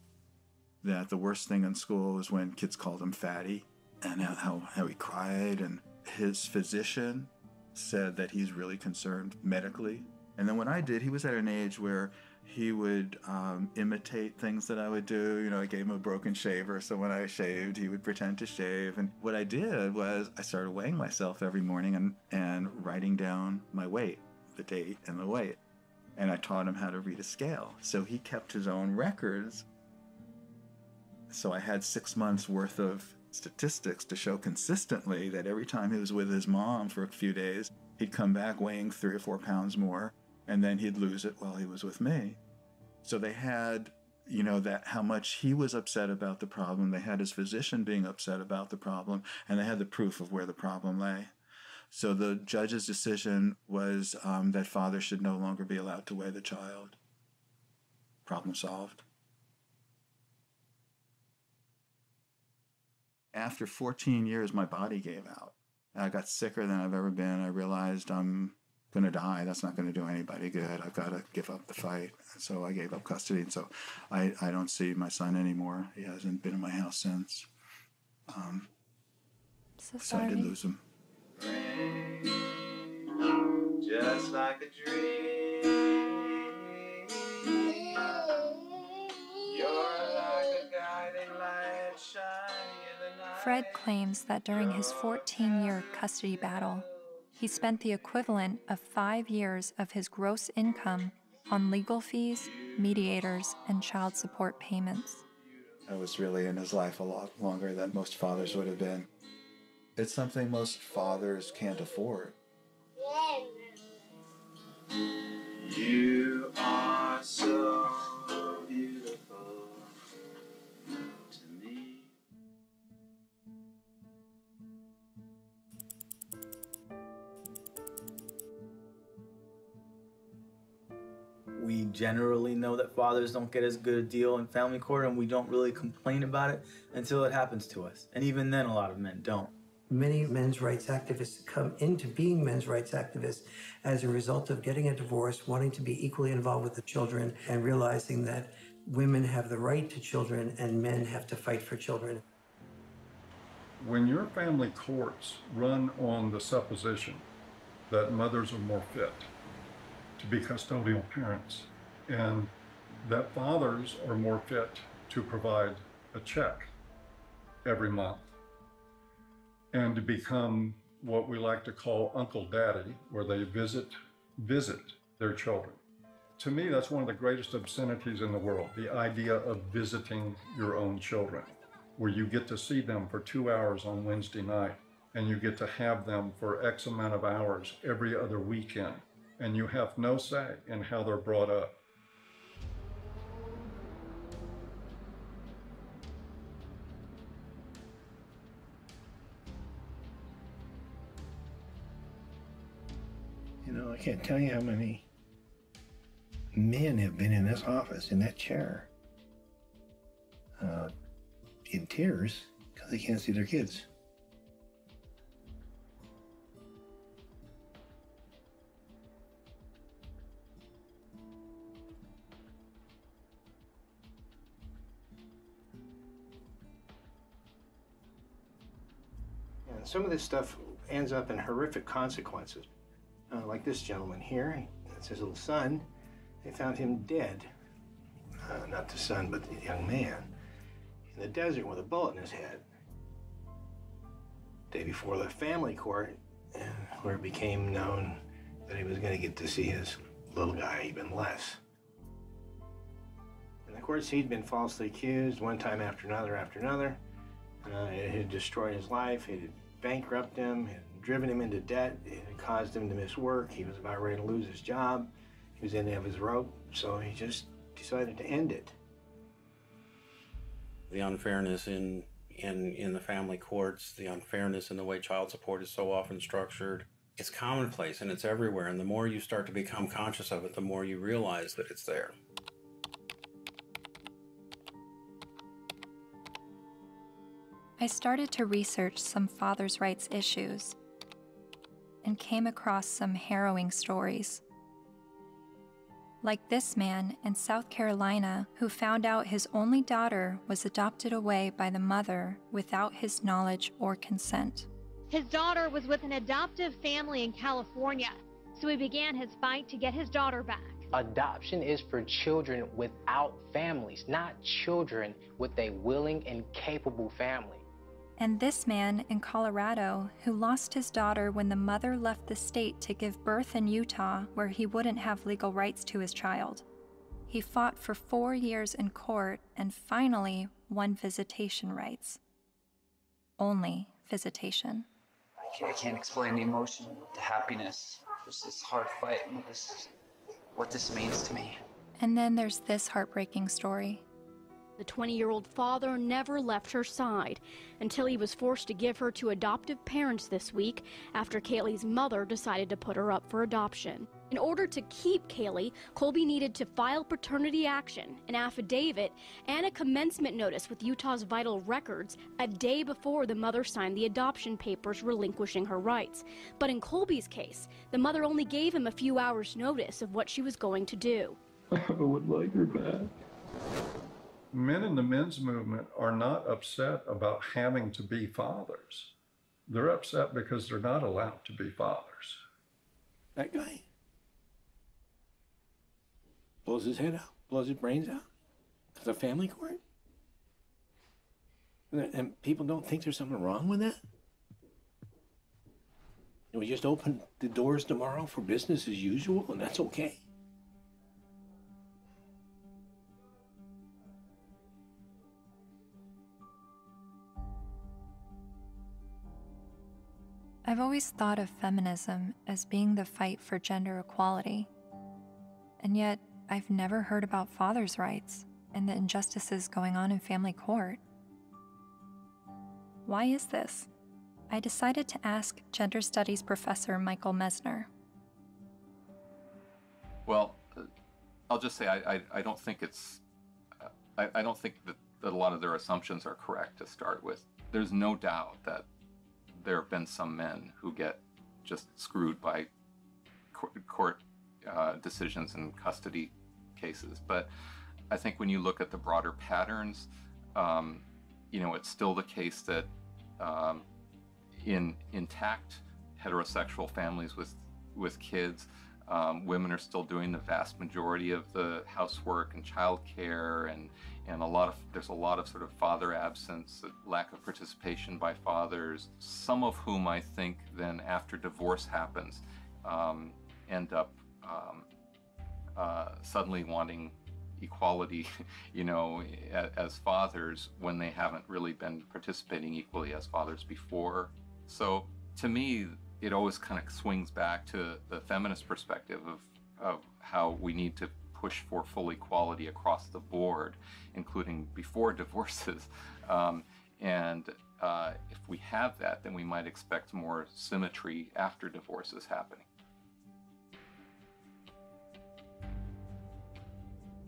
That the worst thing in school was when kids called him fatty and how, how he cried. And his physician said that he's really concerned medically. And then when I did, he was at an age where he would um, imitate things that I would do. You know, I gave him a broken shaver, so when I shaved, he would pretend to shave. And what I did was I started weighing myself every morning and, and writing down my weight, the date and the weight. And I taught him how to read a scale. So he kept his own records. So I had six months worth of statistics to show consistently that every time he was with his mom for a few days, he'd come back weighing three or four pounds more and then he'd lose it while he was with me. So they had, you know, that how much he was upset about the problem. They had his physician being upset about the problem, and they had the proof of where the problem lay. So the judge's decision was um, that father should no longer be allowed to weigh the child. Problem solved. After 14 years, my body gave out. I got sicker than I've ever been. I realized I'm going to die. That's not going to do anybody good. I've got to give up the fight. So I gave up custody. And so I, I don't see my son anymore. He hasn't been in my house since. Um, so, so I did lose him. Just like a dream. Fred claims that during his 14 year custody battle, he spent the equivalent of five years of his gross income on legal fees, mediators, and child support payments. I was really in his life a lot longer than most fathers would have been. It's something most fathers can't afford. You are so generally know that fathers don't get as good a deal in family court, and we don't really complain about it until it happens to us. And even then, a lot of men don't. Many men's rights activists come into being men's rights activists as a result of getting a divorce, wanting to be equally involved with the children, and realizing that women have the right to children and men have to fight for children. When your family courts run on the supposition that mothers are more fit to be custodial parents and that fathers are more fit to provide a check every month. And to become what we like to call uncle daddy where they visit visit their children. To me that's one of the greatest obscenities in the world the idea of visiting your own children where you get to see them for two hours on wednesday night and you get to have them for x amount of hours every other weekend. And you have no say in how they're brought up You know, I can't tell you how many men have been in this office, in that chair, uh, in tears because they can't see their kids. some of this stuff ends up in horrific consequences. Uh, like this gentleman here, that's his little son. They found him dead. Uh, not the son, but the young man. In the desert with a bullet in his head. Day before the family court, uh, where it became known that he was going to get to see his little guy even less. And of course, he'd been falsely accused one time after another after another. Uh, it had destroyed his life. It had bankrupted him. It driven him into debt. It caused him to miss work. He was about ready to lose his job. He was in the end of his rope, so he just decided to end it. The unfairness in in in the family courts, the unfairness in the way child support is so often structured. It's commonplace and it's everywhere. And the more you start to become conscious of it, the more you realize that it's there. I started to research some father's rights issues and came across some harrowing stories. Like this man in South Carolina who found out his only daughter was adopted away by the mother without his knowledge or consent. His daughter was with an adoptive family in California, so he began his fight to get his daughter back. Adoption is for children without families, not children with a willing and capable family. And this man in Colorado who lost his daughter when the mother left the state to give birth in Utah, where he wouldn't have legal rights to his child. He fought for four years in court and finally won visitation rights. Only visitation. I can't, explain the emotion, the happiness, just this hard fight, and this, what this means to me. And then there's this heartbreaking story. The 20 year old father never left her side until he was forced to give her to adoptive parents this week after Kaylee's mother decided to put her up for adoption. In order to keep Kaylee, Colby needed to file paternity action, an affidavit, and a commencement notice with Utah's Vital Records a day before the mother signed the adoption papers relinquishing her rights. But in Colby's case, the mother only gave him a few hours' notice of what she was going to do. I would like her back men in the men's movement are not upset about having to be fathers. They're upset because they're not allowed to be fathers. That guy blows his head out, blows his brains out of family court? And people don't think there's something wrong with that? And we just open the doors tomorrow for business as usual, and that's okay? I've always thought of feminism as being the fight for gender equality. And yet, I've never heard about fathers' rights and the injustices going on in family court. Why is this? I decided to ask gender studies professor Michael Messner. Well, uh, I'll just say I, I, I don't think it's, I, I don't think that, that a lot of their assumptions are correct to start with. There's no doubt that there have been some men who get just screwed by court uh, decisions and custody cases. But I think when you look at the broader patterns, um, you know, it's still the case that um, in intact heterosexual families with with kids, um, women are still doing the vast majority of the housework and childcare, and and a lot of there's a lot of sort of father absence, lack of participation by fathers. Some of whom I think then after divorce happens, um, end up um, uh, suddenly wanting equality, you know, as, fathers when they haven't really been participating equally as fathers before. So to me, it always kind of swings back to the feminist perspective of, of how we need to push for full equality across the board, including before divorces. Um, and uh, if we have that, then we might expect more symmetry after divorces happening.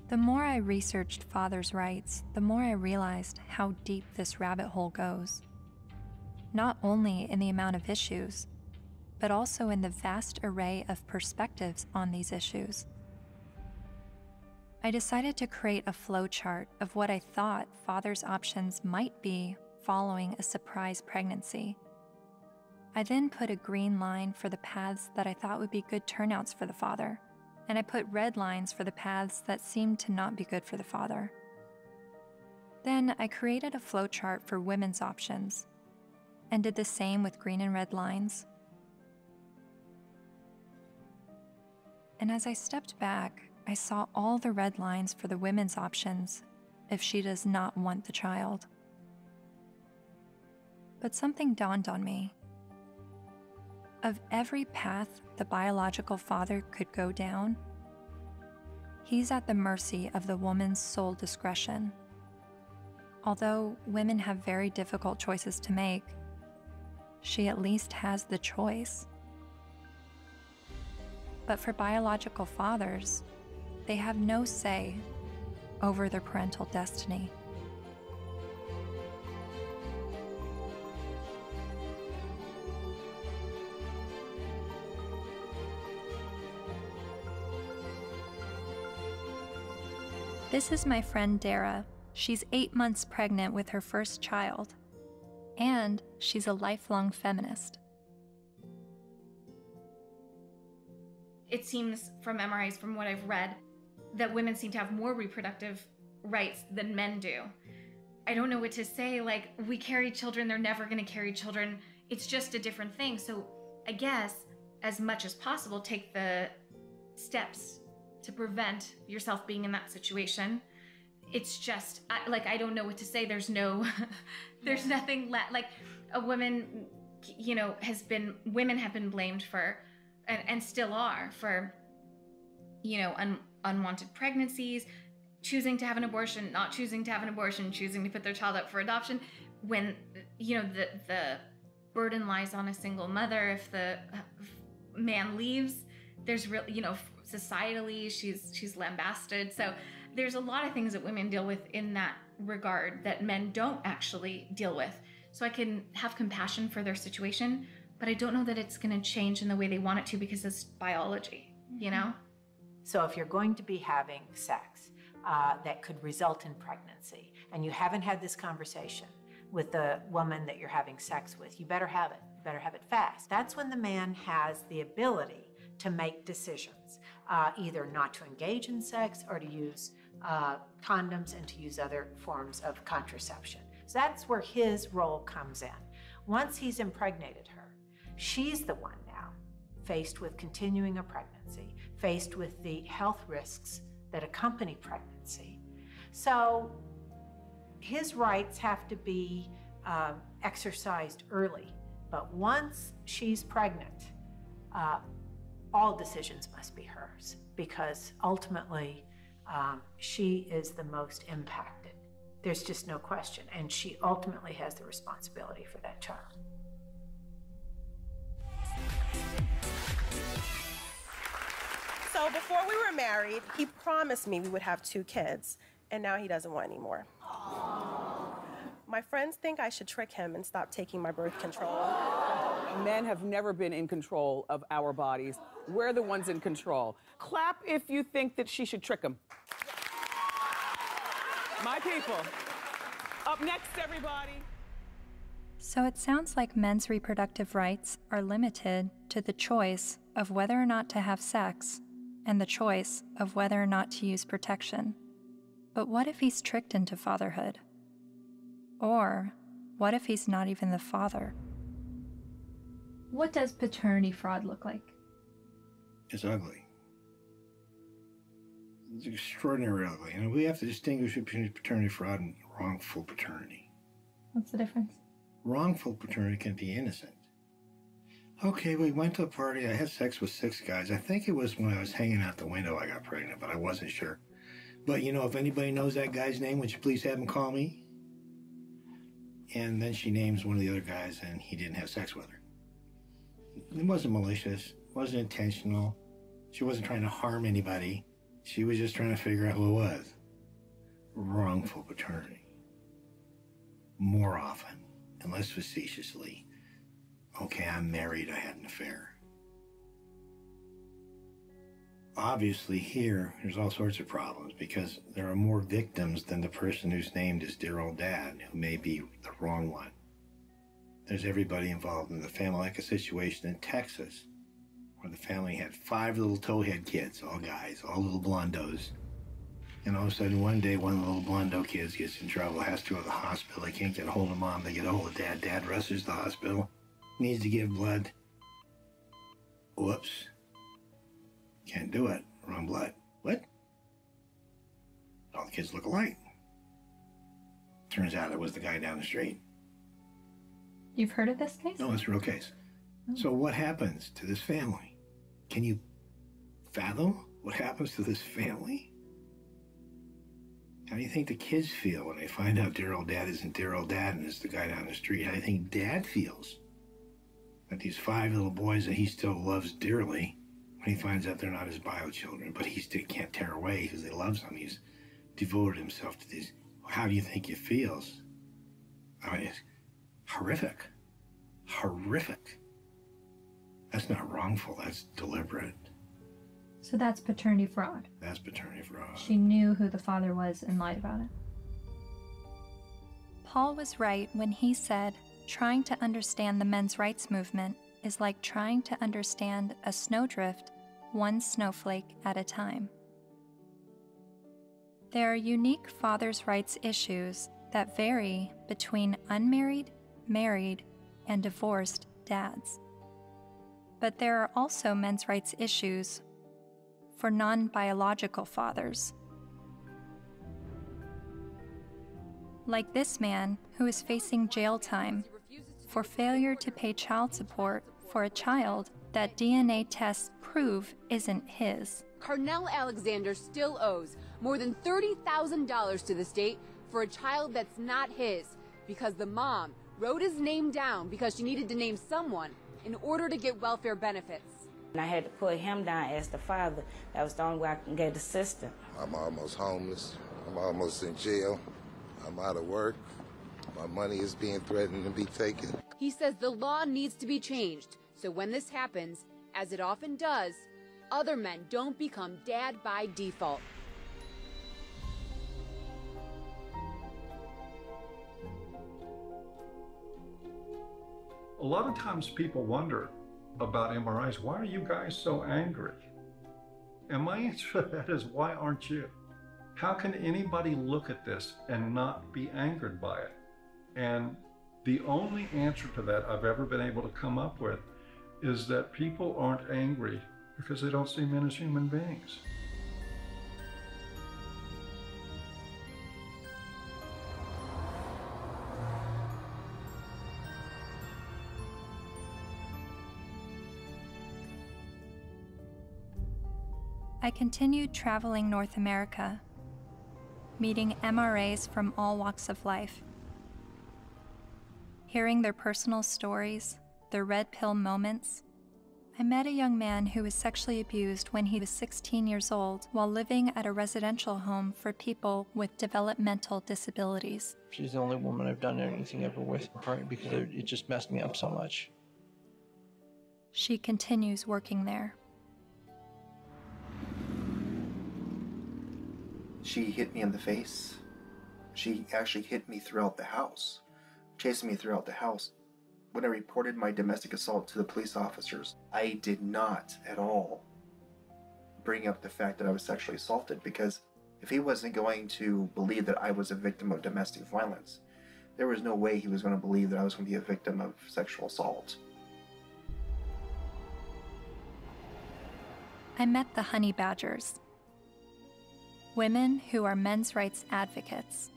The more I researched fathers' rights, the more I realized how deep this rabbit hole goes. Not only in the amount of issues, but also in the vast array of perspectives on these issues. I decided to create a flowchart of what I thought father's options might be following a surprise pregnancy, I then put a green line for the paths that I thought would be good turnouts for the father, and I put red lines for the paths that seemed to not be good for the father. Then I created a flowchart for women's options and did the same with green and red lines. And as I stepped back, I saw all the red lines for the women's options if she does not want the child. But something dawned on me. Of every path the biological father could go down, he's at the mercy of the woman's sole discretion. Although women have very difficult choices to make, she at least has the choice. But for biological fathers, they have no say over their parental destiny. This is my friend Dara. She's eight months pregnant with her first child, and she's a lifelong feminist. It seems from MRAs, from what I've read, that women seem to have more reproductive rights than men do. I don't know what to say. Like, we carry children, they're never going to carry children. It's just a different thing. So, I guess, as much as possible, take the steps to prevent yourself being in that situation. It's just I, like I don't know what to say. There's no, there's yeah. nothing left. Like a woman, you know, has been women have been blamed for, and, and still are for, you know, un, unwanted pregnancies, choosing to have an abortion, not choosing to have an abortion, choosing to put their child up for adoption, when you know the the burden lies on a single mother. If the man leaves. There's really, you know, societally she's she's lambasted. So there's a lot of things that women deal with in that regard that men don't actually deal with. So i can have compassion for their situation but i don't know that it's going to change in the way they want it to because it's biology you mm-hmm. know so if you're going to be having sex uh, that could result in pregnancy and you haven't had this conversation with the woman that you're having sex with you better have it you better have it fast that's when the man has the ability to make decisions uh, either not to engage in sex or to use uh, condoms and to use other forms of contraception. So that's where his role comes in. Once he's impregnated her, she's the one now faced with continuing a pregnancy, faced with the health risks that accompany pregnancy. So his rights have to be uh, exercised early. But once she's pregnant, uh, all decisions must be hers because ultimately um, she is the most impacted. There's just no question. And she ultimately has the responsibility for that child. So before we were married, he promised me we would have two kids, and now he doesn't want any more. My friends think I should trick him and stop taking my birth control. Men have never been in control of our bodies. We're the ones in control. Clap if you think that she should trick him. My people. Up next, everybody. So it sounds like men's reproductive rights are limited to the choice of whether or not to have sex and the choice of whether or not to use protection. But what if he's tricked into fatherhood? Or what if he's not even the father? What does paternity fraud look like? It's ugly. It's extraordinarily ugly. And we have to distinguish between paternity fraud and wrongful paternity. What's the difference? Wrongful paternity can be innocent. Okay, we went to a party. I had sex with six guys. I think it was when I was hanging out the window I got pregnant, but I wasn't sure. But you know, if anybody knows that guy's name, would you please have him call me? And then she names one of the other guys, and he didn't have sex with her. It wasn't malicious, wasn't intentional. She wasn't trying to harm anybody. She was just trying to figure out who it was. Wrongful paternity. More often, and less facetiously, okay, I'm married, I had an affair. Obviously, here, there's all sorts of problems because there are more victims than the person who's named as dear old dad, who may be the wrong one. There's everybody involved in the family, like a situation in Texas where the family had five little towhead kids, all guys, all little blondos. And all of a sudden, one day, one of the little blondo kids gets in trouble, has to go to the hospital. They can't get a hold of mom. They get a hold of dad. Dad rushes the hospital, needs to give blood. Whoops. Can't do it. Wrong blood. What? All the kids look alike. Turns out it was the guy down the street. You've heard of this case? No, it's a real case. Oh. So what happens to this family? Can you fathom what happens to this family? How do you think the kids feel when they find out dear old dad isn't dear old dad and it's the guy down the street? How do you think dad feels? That these five little boys that he still loves dearly, when he finds out they're not his bio children, but he still can't tear away because he loves them. He's devoted himself to these. How do you think he feels? I mean, it's horrific. Horrific. That's not wrongful, that's deliberate. So that's paternity fraud. That's paternity fraud. She knew who the father was and lied about it. Paul was right when he said trying to understand the men's rights movement is like trying to understand a snowdrift one snowflake at a time. There are unique father's rights issues that vary between unmarried, married, and divorced dads. But there are also men's rights issues for non biological fathers. Like this man who is facing jail time for failure to pay child support for a child that DNA tests prove isn't his. Carnell Alexander still owes more than $30,000 to the state for a child that's not his because the mom wrote his name down because she needed to name someone in order to get welfare benefits. And I had to put him down as the father. That was the only way I can get the system. I'm almost homeless. I'm almost in jail. I'm out of work. My money is being threatened to be taken. He says the law needs to be changed so when this happens, as it often does, other men don't become dad by default. A lot of times people wonder about MRAs, why are you guys so angry? And my answer to that is, why aren't you? How can anybody look at this and not be angered by it? And the only answer to that I've ever been able to come up with is that people aren't angry because they don't see men as human beings. I continued traveling North America, meeting MRAs from all walks of life, hearing their personal stories, their red pill moments. I met a young man who was sexually abused when he was 16 years old while living at a residential home for people with developmental disabilities. She's the only woman I've done anything ever with, because it it just messed me up so much. She continues working there. She hit me in the face. She actually hit me throughout the house, chasing me throughout the house. When I reported my domestic assault to the police officers, I did not at all bring up the fact that I was sexually assaulted because if he wasn't going to believe that I was a victim of domestic violence, there was no way he was going to believe that I was going to be a victim of sexual assault. I met the Honey Badgers, women who are men's rights advocates.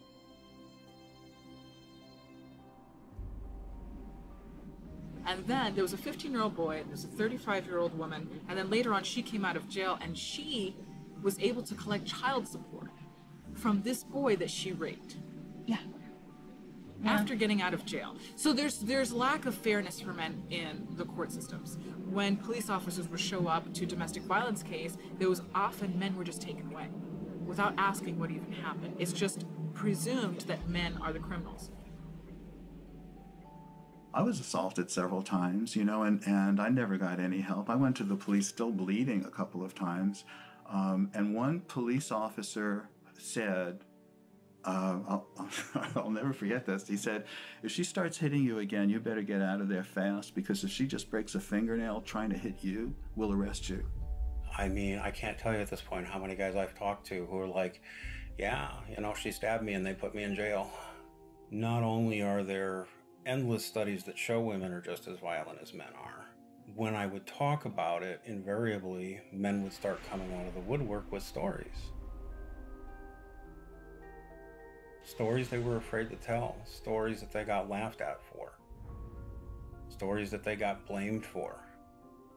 And then there was a 15 year old boy, there's a 35 year old woman, and then later on she came out of jail and she was able to collect child support from this boy that she raped. Yeah. After getting out of jail. So there's there's lack of fairness for men in the court systems. When police officers would show up to domestic violence case, there was often men were just taken away without asking what even happened. It's just presumed that men are the criminals. I was assaulted several times, you know, and, and I never got any help. I went to the police still bleeding a couple of times. Um, and one police officer said, uh, I'll, I'll never forget this. He said, if she starts hitting you again, you better get out of there fast because if she just breaks a fingernail trying to hit you, we'll arrest you. I mean, I can't tell you at this point how many guys I've talked to who are like, yeah, you know, she stabbed me and they put me in jail. Not only are there endless studies that show women are just as violent as men are, when I would talk about it, invariably men would start coming out of the woodwork with stories. Stories they were afraid to tell, stories that they got laughed at for, stories that they got blamed for.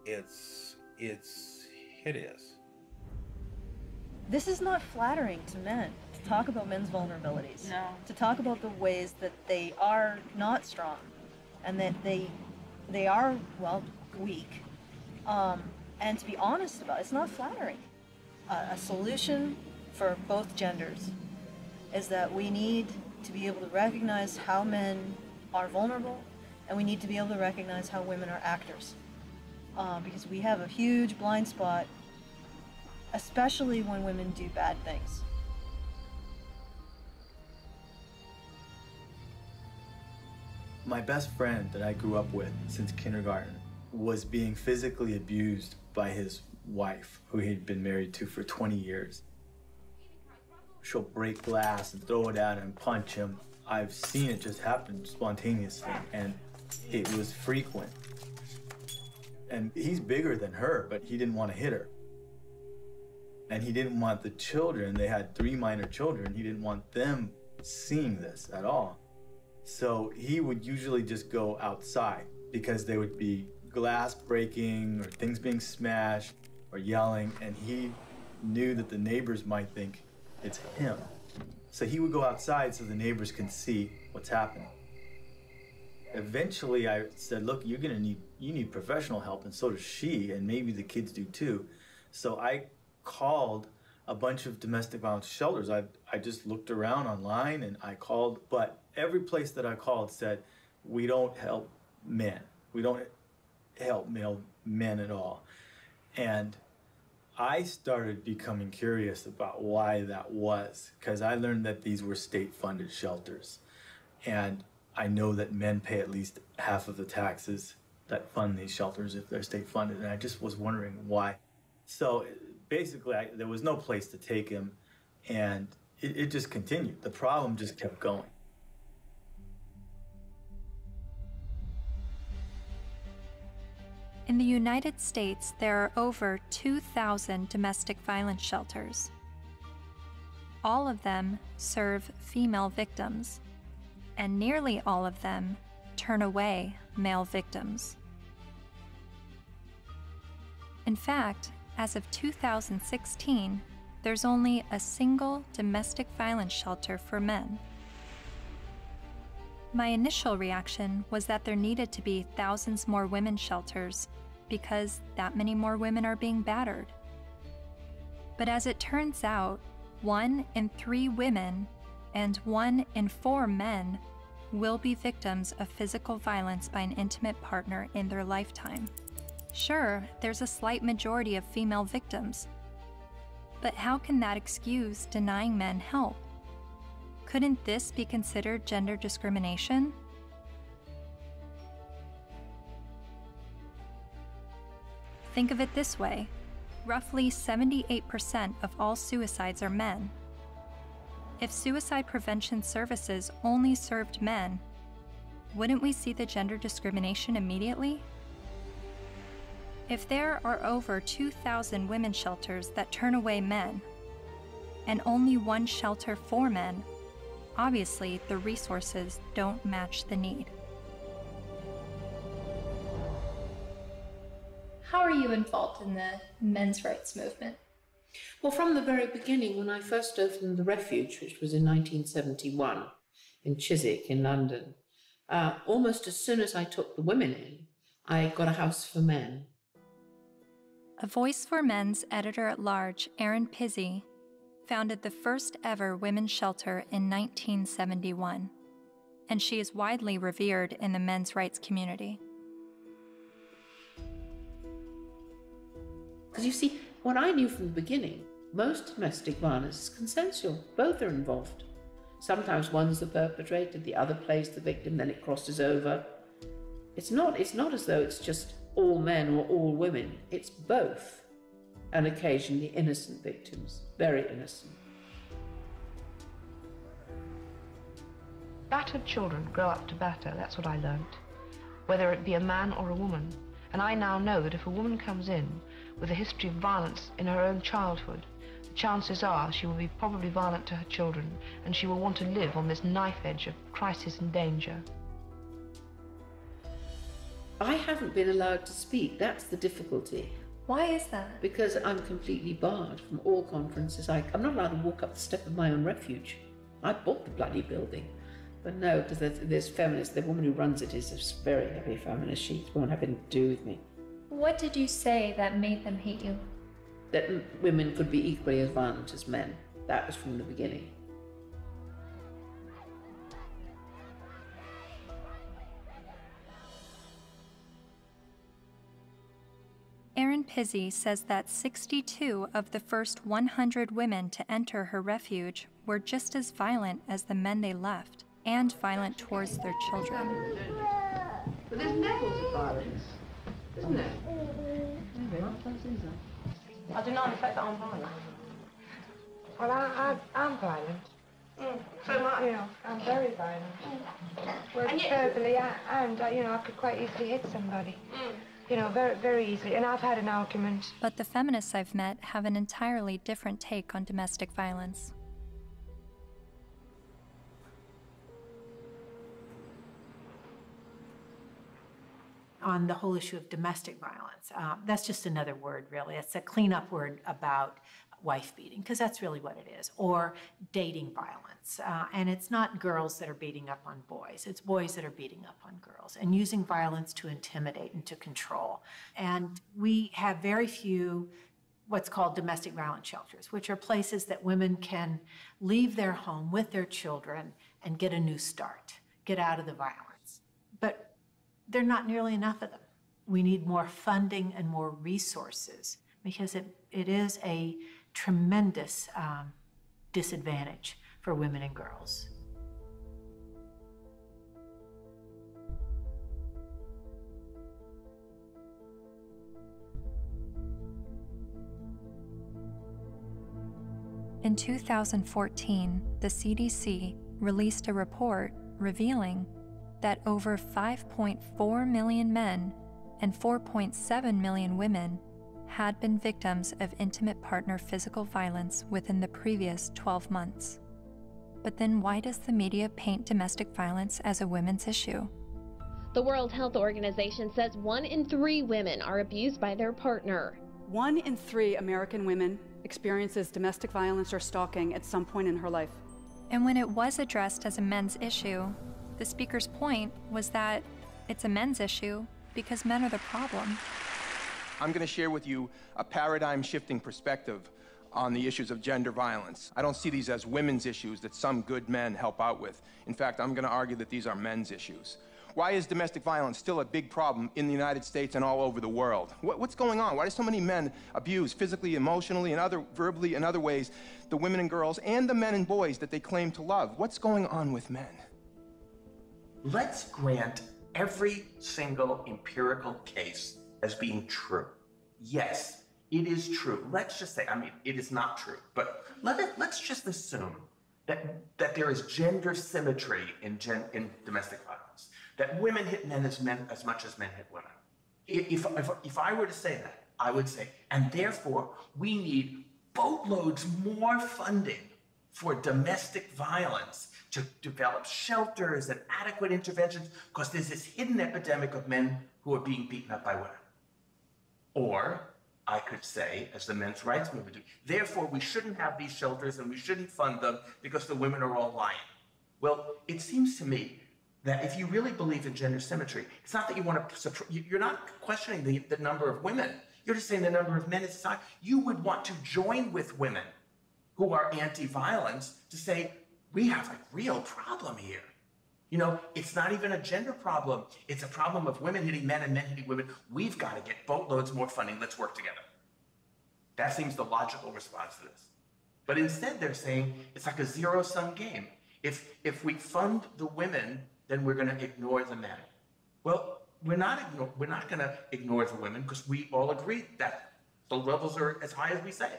It's it's hideous. This is not flattering to men to talk about men's vulnerabilities. No. To talk about the ways that they are not strong and that they they are well weak. Um, and to be honest about it, it's not flattering. Uh, a solution for both genders is that we need to be able to recognize how men are vulnerable and we need to be able to recognize how women are actors. Uh, because we have a huge blind spot, especially when women do bad things. My best friend that I grew up with since kindergarten was being physically abused by his wife, who he'd been married to for 20 years. She'll break glass and throw it at him, and punch him. I've seen it just happen spontaneously, and it was frequent. And he's bigger than her, but he didn't want to hit her. And he didn't want the children, they had three minor children, he didn't want them seeing this at all. So he would usually just go outside because there would be glass breaking or things being smashed or yelling, and he knew that the neighbors might think it's him. So he would go outside so the neighbors can see what's happening. Eventually, I said, "Look, you're gonna need you need professional help, and so does she, and maybe the kids do too." So I called a bunch of domestic violence shelters. I I just looked around online and I called, but every place that I called said, "We don't help men. We don't help male men at all." And I started becoming curious about why that was because I learned that these were state funded shelters. And I know that men pay at least half of the taxes that fund these shelters if they're state funded. And I just was wondering why. So basically, I, there was no place to take him. And it, it just continued. The problem just kept going. In the United States, there are over 2,000 domestic violence shelters. All of them serve female victims, and nearly all of them turn away male victims. In fact, as of 2016, there's only a single domestic violence shelter for men. My initial reaction was that there needed to be thousands more women's shelters because that many more women are being battered. But as it turns out, one in three women and one in four men will be victims of physical violence by an intimate partner in their lifetime. Sure, there's a slight majority of female victims, but how can that excuse denying men help? Couldn't this be considered gender discrimination? Think of it this way roughly 78% of all suicides are men. If suicide prevention services only served men, wouldn't we see the gender discrimination immediately? If there are over 2,000 women shelters that turn away men, and only one shelter for men, obviously the resources don't match the need. How are you involved in the men's rights movement? Well, from the very beginning, when I first opened the refuge, which was in 1971 in Chiswick in London, uh, almost as soon as I took the women in, I got a house for men. A Voice for Men's editor at large, Erin Pizzey, founded the first ever women's shelter in 1971, and she is widely revered in the men's rights community. Because you see, what I knew from the beginning, most domestic violence is consensual. Both are involved. Sometimes one's the perpetrator, the other plays the victim, then it crosses over. It's not, it's not as though it's just all men or all women, it's both. And occasionally innocent victims, very innocent. Battered children grow up to batter, that's what I learnt. Whether it be a man or a woman. And I now know that if a woman comes in with a history of violence in her own childhood, the chances are she will be probably violent to her children and she will want to live on this knife edge of crisis and danger. I haven't been allowed to speak, that's the difficulty. Why is that? Because I'm completely barred from all conferences. I, I'm not allowed to walk up the step of my own refuge. I bought the bloody building. But no, because there's, there's feminists. The woman who runs it is a very heavy feminist. She won't have anything to do with me. What did you say that made them hate you? That women could be equally as violent as men. That was from the beginning. Erin Pizzey says that 62 of the first 100 women to enter her refuge were just as violent as the men they left and violent towards their children. But there's levels of violence, isn't there? I deny the fact that I'm violent. Well, I, I, I'm violent. So am I. You know, I'm very violent. Well, And yet- verbally, I, and, uh, you know, I could quite easily hit somebody. You know, very, very easily. And I've had an argument. But the feminists I've met have an entirely different take on domestic violence. On the whole issue of domestic violence. Um, that's just another word, really. It's a cleanup word about wife beating, because that's really what it is, or dating violence. Uh, and it's not girls that are beating up on boys, it's boys that are beating up on girls and using violence to intimidate and to control. And we have very few what's called domestic violence shelters, which are places that women can leave their home with their children and get a new start, get out of the violence. There are not nearly enough of them. We need more funding and more resources because it, it is a tremendous um, disadvantage for women and girls. In 2014, the CDC released a report revealing that over 5.4 million men and 4.7 million women had been victims of intimate partner physical violence within the previous 12 months. But then why does the media paint domestic violence as a women's issue? The World Health Organization says one in three women are abused by their partner. One in three American women experiences domestic violence or stalking at some point in her life. And when it was addressed as a men's issue, the speaker's point was that it's a men's issue because men are the problem. I'm going to share with you a paradigm shifting perspective on the issues of gender violence. I don't see these as women's issues that some good men help out with. In fact, I'm going to argue that these are men's issues. Why is domestic violence still a big problem in the United States and all over the world? What, what's going on? Why do so many men abuse physically, emotionally, and other verbally and other ways the women and girls and the men and boys that they claim to love? What's going on with men? Let's grant every single empirical case as being true. Yes, it is true. Let's just say, I mean, it is not true, but let it, let's just assume that, that there is gender symmetry in, gen, in domestic violence, that women hit men as, men as much as men hit women. If, if, if I were to say that, I would say, and therefore we need boatloads more funding for domestic violence to develop shelters and adequate interventions because there's this hidden epidemic of men who are being beaten up by women. Or I could say, as the men's rights movement do, therefore we shouldn't have these shelters and we shouldn't fund them because the women are all lying. Well, it seems to me that if you really believe in gender symmetry, it's not that you want to, you're not questioning the, the number of women. You're just saying the number of men in society. You would want to join with women who are anti-violence to say, we have a real problem here. You know, it's not even a gender problem. It's a problem of women hitting men and men hitting women. We've got to get boatloads more funding. Let's work together. That seems the logical response to this. But instead, they're saying it's like a zero sum game. If if we fund the women, then we're going to ignore the men. Well, we're not ignore, we're not going to ignore the women because we all agree that the levels are as high as we say.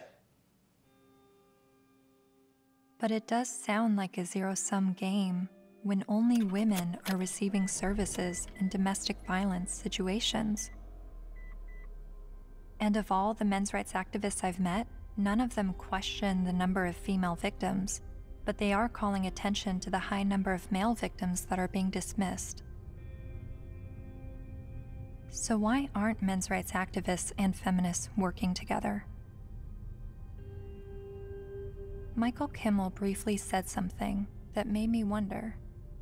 But it does sound like a zero sum game when only women are receiving services in domestic violence situations. And of all the men's rights activists I've met, none of them question the number of female victims, but they are calling attention to the high number of male victims that are being dismissed. So, why aren't men's rights activists and feminists working together? Michael Kimmel briefly said something that made me wonder.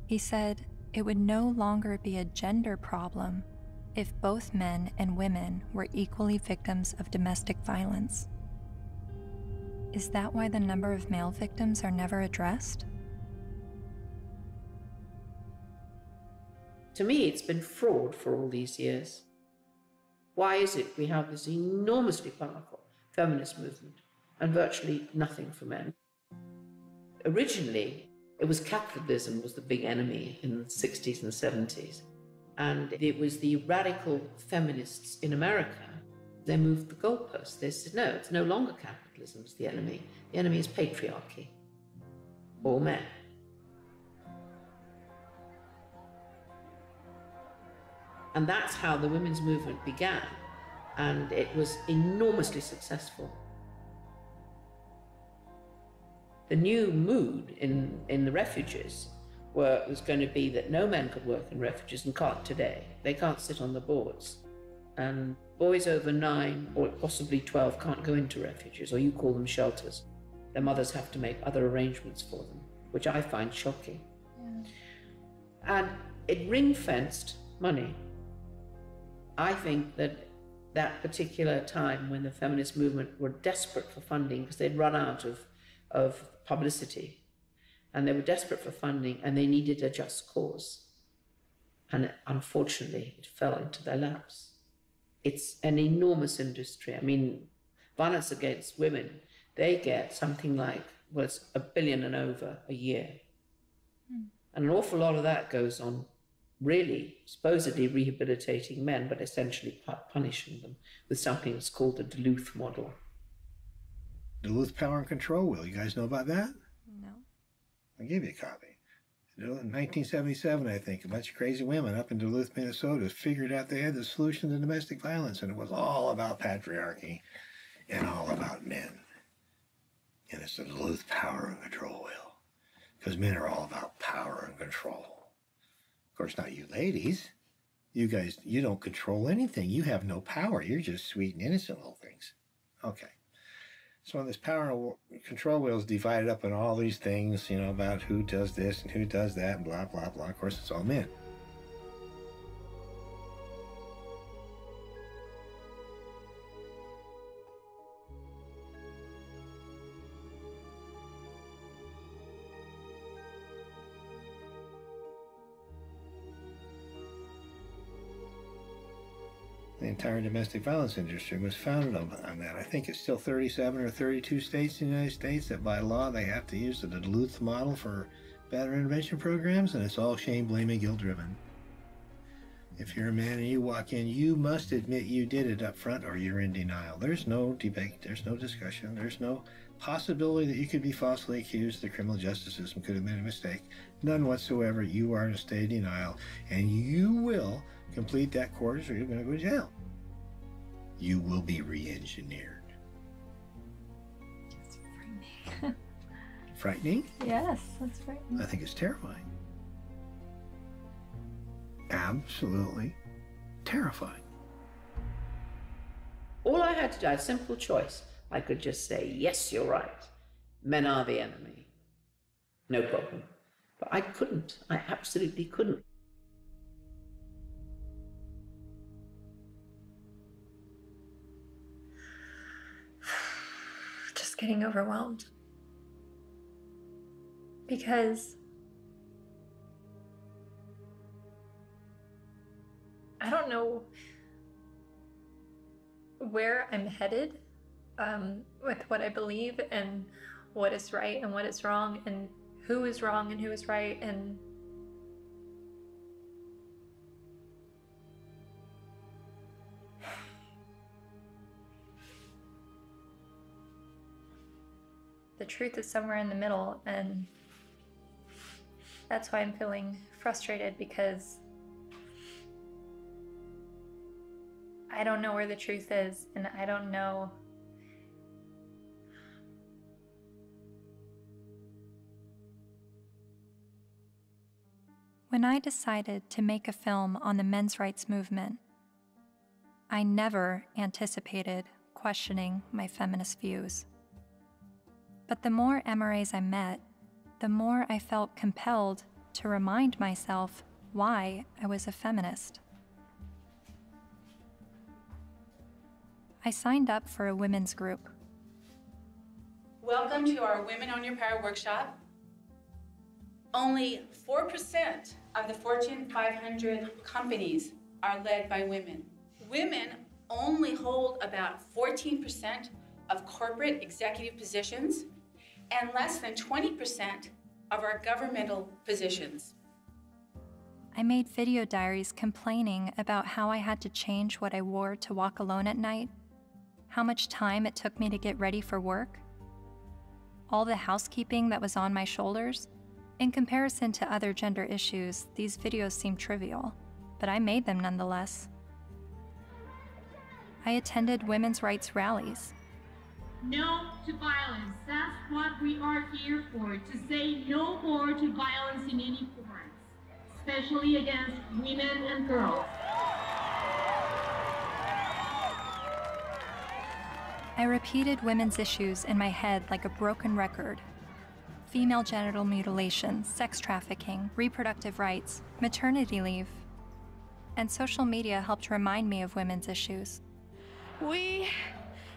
He said it would no longer be a gender problem if both men and women were equally victims of domestic violence. Is that why the number of male victims are never addressed? To me, it's been fraud for all these years. Why is it we have this enormously powerful feminist movement and virtually nothing for men? Originally, it was capitalism was the big enemy in the 60s and 70s. And it was the radical feminists in America. They moved the goalposts. They said, no, it's no longer capitalism is the enemy. The enemy is patriarchy. All men. And that's how the women's movement began. And it was enormously successful. The new mood in, in the refuges were, was going to be that no men could work in refuges and can't today. They can't sit on the boards. And boys over nine or possibly 12 can't go into refuges, or you call them shelters. Their mothers have to make other arrangements for them, which I find shocking. And it ring fenced money. I think that that particular time when the feminist movement were desperate for funding because they'd run out of, of publicity and they were desperate for funding and they needed a just cause. And unfortunately, it fell into their laps. It's an enormous industry. I mean, violence against women, they get something like, well, it's a billion and over a year. Hmm. And an awful lot of that goes on really supposedly rehabilitating men, but essentially punishing them with something that's called the Duluth model. Duluth Power and Control Wheel. You guys know about that? No. I gave you a copy. In 1977, I think, a bunch of crazy women up in Duluth, Minnesota figured out they had the solution to domestic violence, and it was all about patriarchy and all about men. And it's the Duluth Power and Control Wheel. Because men are all about power and control. Of course, not you ladies. You guys, you don't control anything. You have no power. You're just sweet and innocent little things. Okay. So when this power control wheel is divided up in all these things, you know, about who does this and who does that and blah, blah, blah. Of course, it's all men. Entire domestic violence industry was founded on, on that. I think it's still 37 or 32 states in the United States that by law they have to use the Duluth model for battery intervention programs, and it's all shame, blame, and guilt driven. If you're a man and you walk in, you must admit you did it up front or you're in denial. There's no debate, there's no discussion, there's no possibility that you could be falsely accused, the criminal justice system could have made a mistake. None whatsoever. You are in a state of denial, and you will complete that course or you're going to go to jail. You will be re engineered. Frightening? Frightening? Yes, that's frightening. I think it's terrifying. Absolutely terrifying. All I had to do, I a simple choice. I could just say, yes, you're right. Men are the enemy. No problem. But I couldn't. I absolutely couldn't. Getting overwhelmed. Because I don't know where I'm headed um, with what I believe and what is right and what is wrong and who is wrong and who is right and the truth is somewhere in the middle and that's why I'm feeling frustrated because I don't know where the truth is and I don't know When I decided to make a film on the men's rights movement, I never anticipated questioning my feminist views. But the more MRAs I met, the more I felt compelled to remind myself why I was a feminist. I signed up for a women's group. Welcome to our Women on Your Power workshop. Only 4% of the Fortune 500 companies are led by women. Women only hold about 14% of corporate executive positions and less than 20% of our governmental positions. I made video diaries complaining about how I had to change what I wore to walk alone at night, how much time it took me to get ready for work, all the housekeeping that was on my shoulders. In comparison to other gender issues, these videos seem trivial, but I made them nonetheless. I attended women's rights rallies. No to violence. That's what we are here for, to say no more to violence in any form, especially against women and girls. I repeated women's issues in my head like a broken record female genital mutilation, sex trafficking, reproductive rights, maternity leave. And social media helped remind me of women's issues. We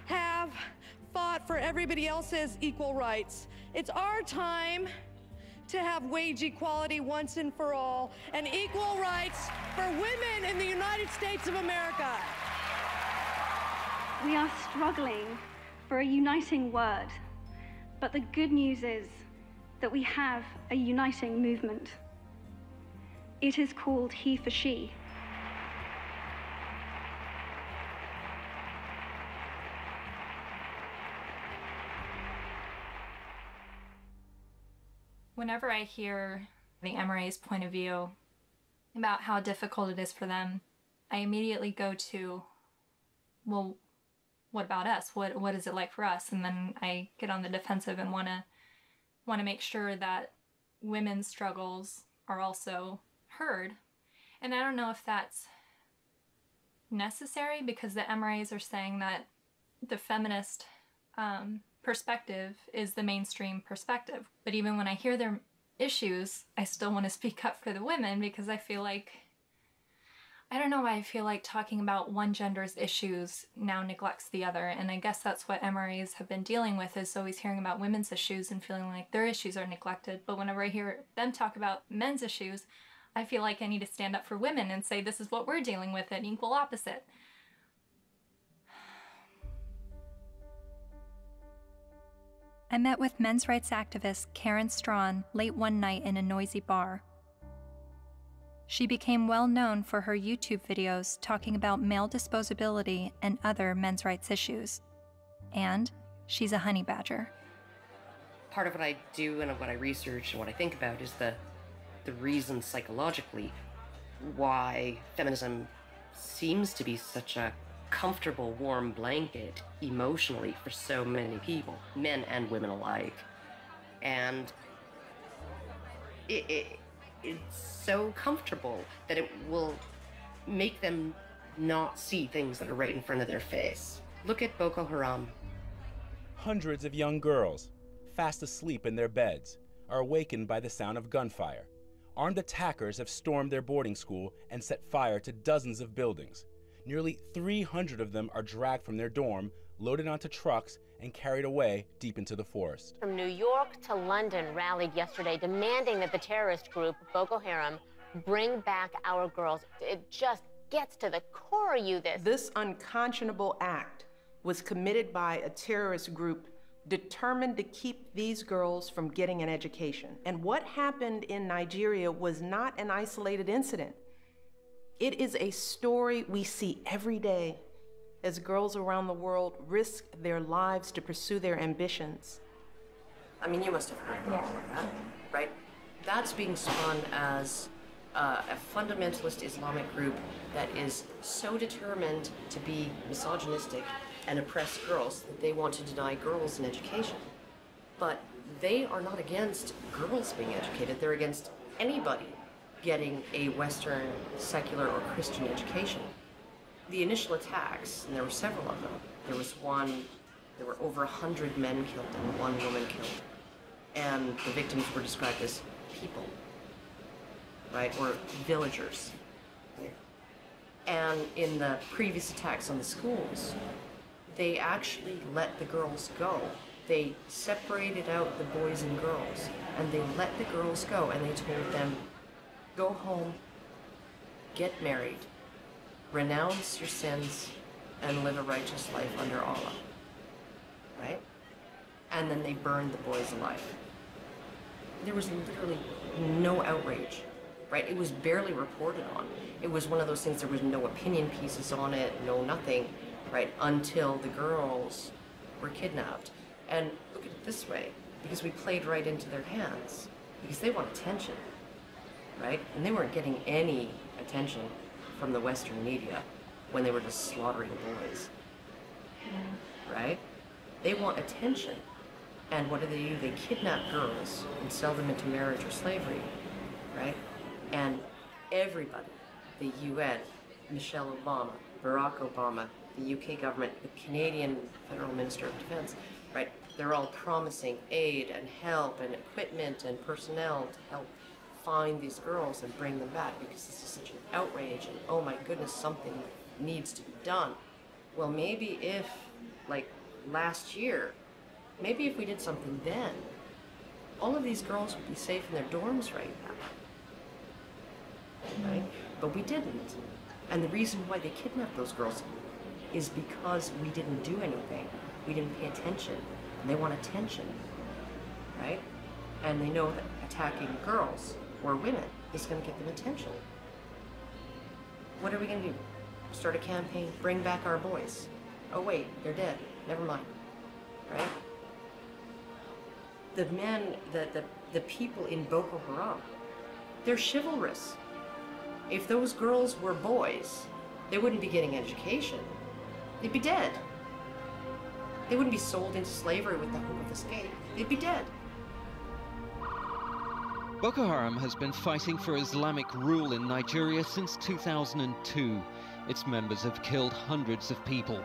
have fought for everybody else's equal rights. It's our time to have wage equality once and for all and equal rights for women in the United States of America. We are struggling for a uniting word, but the good news is that we have a uniting movement. It is called He for She. Whenever I hear the MRA's point of view about how difficult it is for them, I immediately go to, well, what about us? What what is it like for us? And then I get on the defensive and want to want to make sure that women's struggles are also heard. And I don't know if that's necessary because the MRAs are saying that the feminist um, perspective is the mainstream perspective. But even when I hear their issues, I still want to speak up for the women because I feel like I don't know why I feel like talking about one gender's issues now neglects the other. And I guess that's what MRAs have been dealing with is always hearing about women's issues and feeling like their issues are neglected. But whenever I hear them talk about men's issues, I feel like I need to stand up for women and say this is what we're dealing with an equal opposite. I met with men's rights activist Karen Straughan late one night in a noisy bar. She became well known for her YouTube videos talking about male disposability and other men's rights issues. And she's a honey badger. Part of what I do and of what I research and what I think about is the the reason psychologically why feminism seems to be such a comfortable, warm blanket emotionally for so many people, men and women alike. And it, it it's so comfortable that it will make them not see things that are right in front of their face. Look at Boko Haram. Hundreds of young girls, fast asleep in their beds, are awakened by the sound of gunfire. Armed attackers have stormed their boarding school and set fire to dozens of buildings. Nearly 300 of them are dragged from their dorm, loaded onto trucks, and carried away deep into the forest. From New York to London rallied yesterday demanding that the terrorist group Boko Haram bring back our girls. It just gets to the core of you this. This unconscionable act was committed by a terrorist group determined to keep these girls from getting an education. And what happened in Nigeria was not an isolated incident. It is a story we see every day as girls around the world risk their lives to pursue their ambitions. I mean, you must have heard about that, right? That's being spun as uh, a fundamentalist Islamic group that is so determined to be misogynistic and oppress girls that they want to deny girls an education. But they are not against girls being educated, they're against anybody getting a Western secular or Christian education. The initial attacks, and there were several of them, there was one, there were over 100 men killed and one woman killed. And the victims were described as people, right, or villagers. And in the previous attacks on the schools, they actually let the girls go. They separated out the boys and girls, and they let the girls go, and they told them, go home, get married, renounce your sins, and live a righteous life under Allah. Right? And then they burned the boys alive. There was literally no outrage, right? It was barely reported on. It was one of those things, there was no opinion pieces on it, no nothing right, until the girls were kidnapped. And look at it this way, because we played right into their hands, because they want attention, right? And they weren't getting any attention from the Western media when they were just slaughtering boys, right? They want attention. And what do they do? They kidnap girls and sell them into marriage or slavery, right? And everybody, the UN, Michelle Obama, Barack Obama, the UK government, the Canadian Federal Minister of Defense, right? They're all promising aid and help and equipment and personnel to help find these girls and bring them back because this is such an outrage and oh my goodness, something needs to be done. Well, maybe if, like last year, maybe if we did something then, all of these girls would be safe in their dorms right now. Right? But we didn't. And the reason why they kidnapped those girls is because we didn't do anything. We didn't pay attention. And they want attention, right? And they know that attacking girls or women is going to get them attention. What are we going to do? Start a campaign, bring back our boys. Oh wait, they're dead. Never mind. Right? The men, the, the, the people in Boko Haram, they're chivalrous. If those girls were boys, they wouldn't be getting education. They'd be dead. They wouldn't be sold into slavery with the hope of escape. They'd be dead. Boko Haram has been fighting for Islamic rule in Nigeria since 2002. Its members have killed hundreds of people.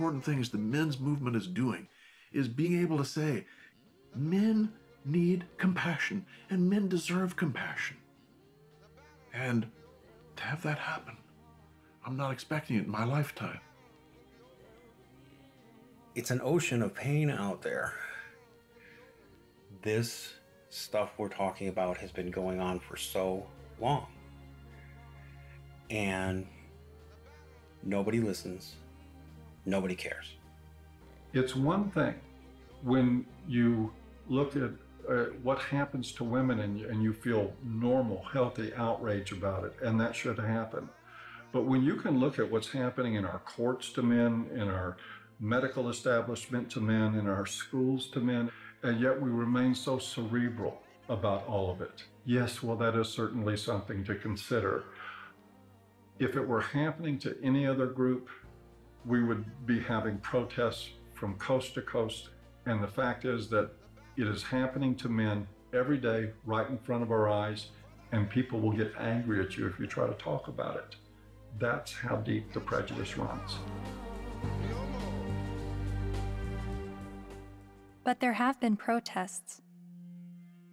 Important things the men's movement is doing is being able to say, men need compassion and men deserve compassion. And to have that happen, I'm not expecting it in my lifetime. It's an ocean of pain out there. This stuff we're talking about has been going on for so long. And nobody listens, nobody cares. It's one thing when you look at uh, what happens to women and you, and you feel normal, healthy outrage about it, and that should happen. But when you can look at what's happening in our courts to men, in our medical establishment to men, in our schools to men, and yet we remain so cerebral about all of it. Yes, well, that is certainly something to consider. If it were happening to any other group, we would be having protests from coast to coast. And the fact is that it is happening to men every day, right in front of our eyes, and people will get angry at you if you try to talk about it. That's how deep the prejudice runs. But there have been protests,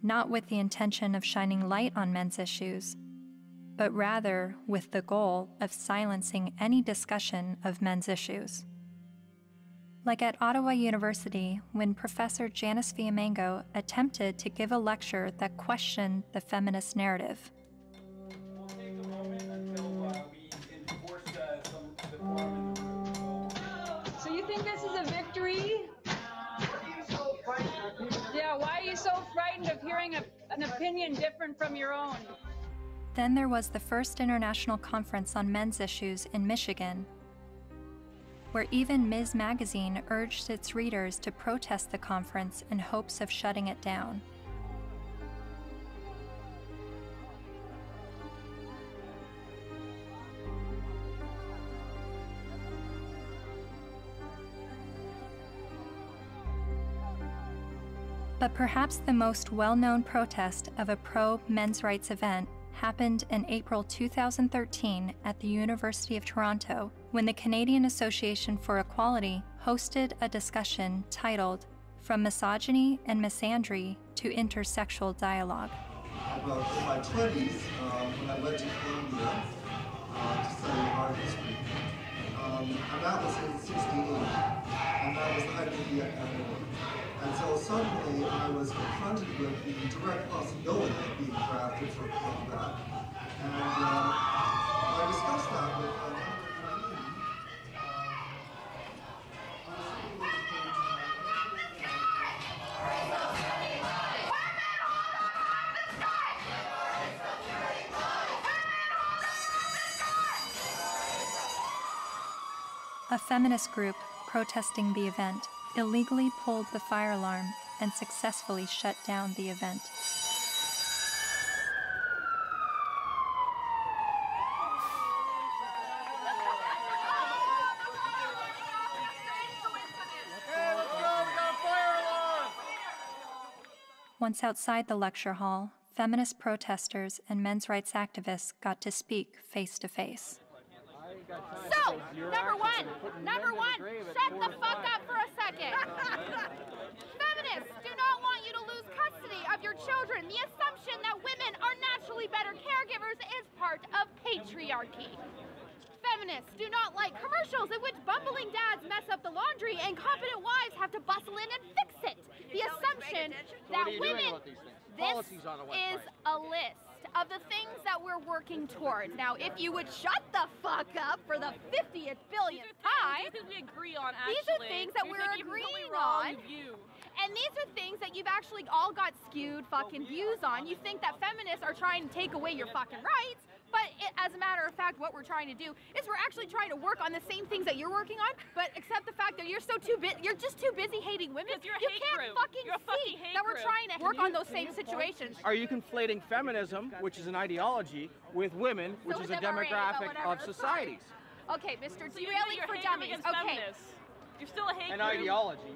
not with the intention of shining light on men's issues, but rather with the goal of silencing any discussion of men's issues. Like at Ottawa University, when Professor Janice Fiamengo attempted to give a lecture that questioned the feminist narrative. So you think this is a victory? Yeah, why are you so frightened of hearing a, an opinion different from your own? Then there was the first international conference on men's issues in Michigan, where even Ms. Magazine urged its readers to protest the conference in hopes of shutting it down. But perhaps the most well known protest of a pro men's rights event happened in April 2013 at the University of Toronto when the Canadian Association for Equality hosted a discussion titled From Misogyny and Misandry to Intersexual Dialogue. About my 20s, um, when I went to uh, to study art history, um, and that was in 68, and that was the height of the academic. So suddenly I was confronted with the direct possibility of being drafted for combat. And um, I discussed that with uh, A feminist group protesting the event illegally pulled the fire alarm and successfully shut down the event. Once outside the lecture hall, feminist protesters and men's rights activists got to speak face to face. So, number one, number one, shut the fuck up for a second. Feminists do not want you to lose custody of your children. The assumption that women are naturally better caregivers is part of patriarchy. Feminists do not like commercials in which bumbling dads mess up the laundry and competent wives have to bustle in and fix it. The assumption that women. This is a list of the things that we're working towards. Now, if you would shut the fuck up for the 50th billionth time, These are things we agree on, these are things that You're we're agreeing wrong on. view. And these are things that you've actually all got skewed fucking views on. You think that feminists are trying to take away your fucking rights, but it, as a matter of fact, what we're trying to do is we're actually trying to work on the same things that you're working on, but except the fact that you're so too bit, you're just too busy hating women. you're a you hate can't group. fucking You're a see fucking hate that we're group. trying to Can work you- on those same situations. Are you conflating feminism, which is an ideology, with women, which So is is a MRA, but demographic whatever, of it's societies? Okay, Mr. So you Derailing for Dummies. Okay. feminists. You're still a hate An group. ideology.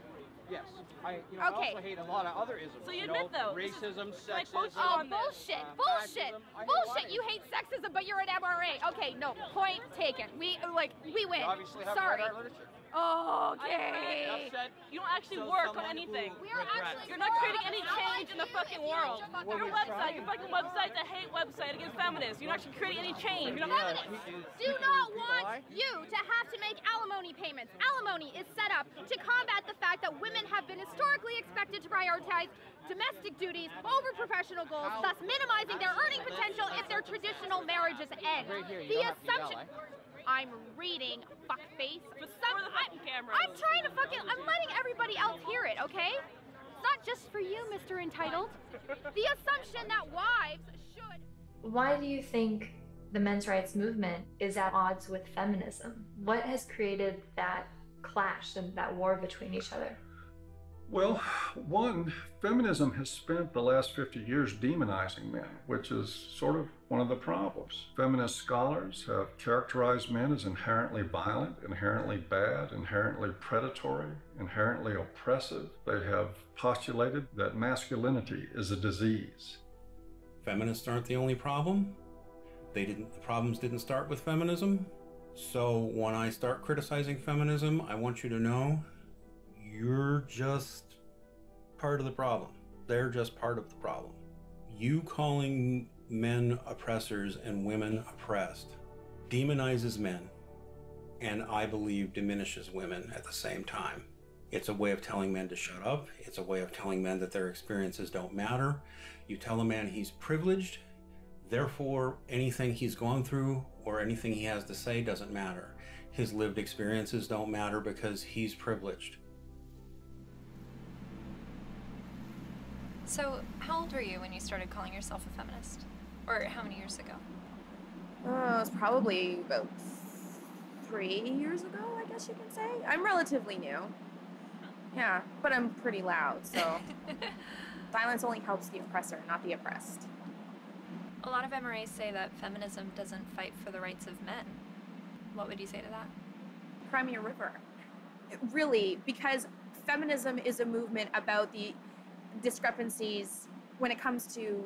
Yes. I, you know, Okay. I also hate a lot of other isms. So you know, admit, though, this is- Racism, sexism. quote you on bullshit, uh, bullshit, fascism. I hate a lot bullshit. You hate sexism, but you're an MRA. Okay, no, point taken. We like we win. You obviously haven't Sorry. literature. Oh, okay. You don't actually work on anything. We are actually You're not creating any change in the fucking world. Your fucking website, your fucking website's a hate website against feminists. You're not actually creating any change. You're not Feminists do not want you to have to make alimony payments. Alimony is set up to combat the fact that women have been historically expected to prioritize domestic duties over professional goals, thus minimizing their earning potential if their traditional marriages end. Right here, you The don't have to yell, assumption. I'm reading, fuckface. But Some, for the I, fucking cameras. I'm trying to fucking. I'm letting everybody else hear it, okay? It's not just for you, Mr. Entitled. The assumption that wives should. Why do you think the men's rights movement is at odds with feminism? What has created that clash and that war between each other? Well, one, feminism has spent the last 50 years demonizing men, which is sort of one of the problems. Feminist scholars have characterized men as inherently violent, inherently bad, inherently predatory, inherently oppressive. They have postulated that masculinity is a disease. Feminists aren't the only problem. They didn't the problems didn't start with feminism. So when I start criticizing feminism, I want you to know you're just part of the problem. They're just part of the problem. You calling men oppressors and women oppressed demonizes men and I believe diminishes women at the same time. It's a way of telling men to shut up. It's a way of telling men that their experiences don't matter. You tell a man he's privileged, therefore, anything he's gone through or anything he has to say doesn't matter. His lived experiences don't matter because he's privileged. So, how old were you when you started calling yourself a feminist? Or how many years ago? Uh, it was probably about three years ago, I guess you can say. I'm relatively new. Yeah, but I'm pretty loud, so violence only helps the oppressor, not the oppressed. A lot of MRAs say that feminism doesn't fight for the rights of men. What would you say to that? Crimea River. Really, because feminism is a movement about the discrepancies when it comes to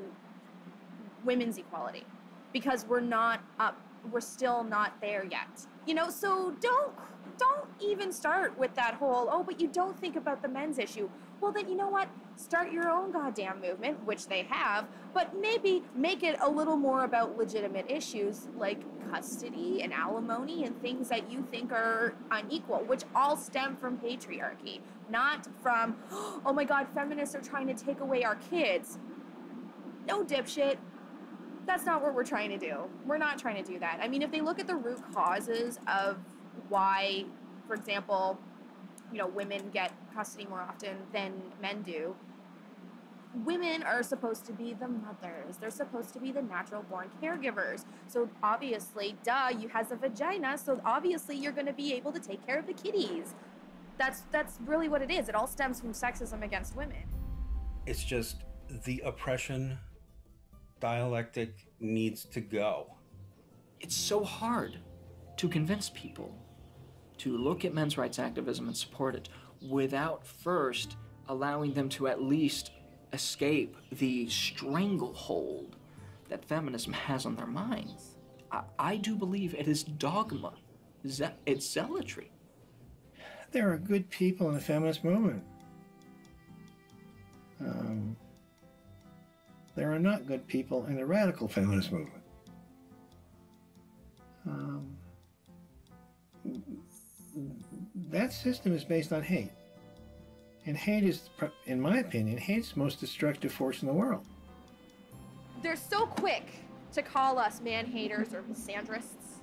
women's equality. Because we're not up, we're still not there yet. You know, so don't don't even start with that whole, oh, but you don't think about the men's issue. Well, then you know what? Start your own goddamn movement, which they have, but maybe make it a little more about legitimate issues like custody and alimony and things that you think are unequal, which all stem from patriarchy, not from, oh my god, feminists are trying to take away our kids. No, dipshit. That's not what we're trying to do. We're not trying to do that. I mean, if they look at the root causes of why, for example, you know, women get custody more often than men do. Women are supposed to be the mothers. They're supposed to be the natural born caregivers. So obviously, duh, you has a vagina, so obviously you're going to be able to take care of the kitties. That's that's really what it is. It all stems from sexism against women. It's just the oppression dialectic needs to go. It's so hard to convince people to look at men's rights activism and support it without first allowing them to at least escape the stranglehold that feminism has on their minds. I, I do believe it is dogma, ze- it's zealotry. There are good people in the feminist movement. Um, there are not good people in the radical feminist movement. Um, that system is based on hate. And hate is, in my opinion, hate's the most destructive force in the world. They're so quick to call us man haters or misandrists.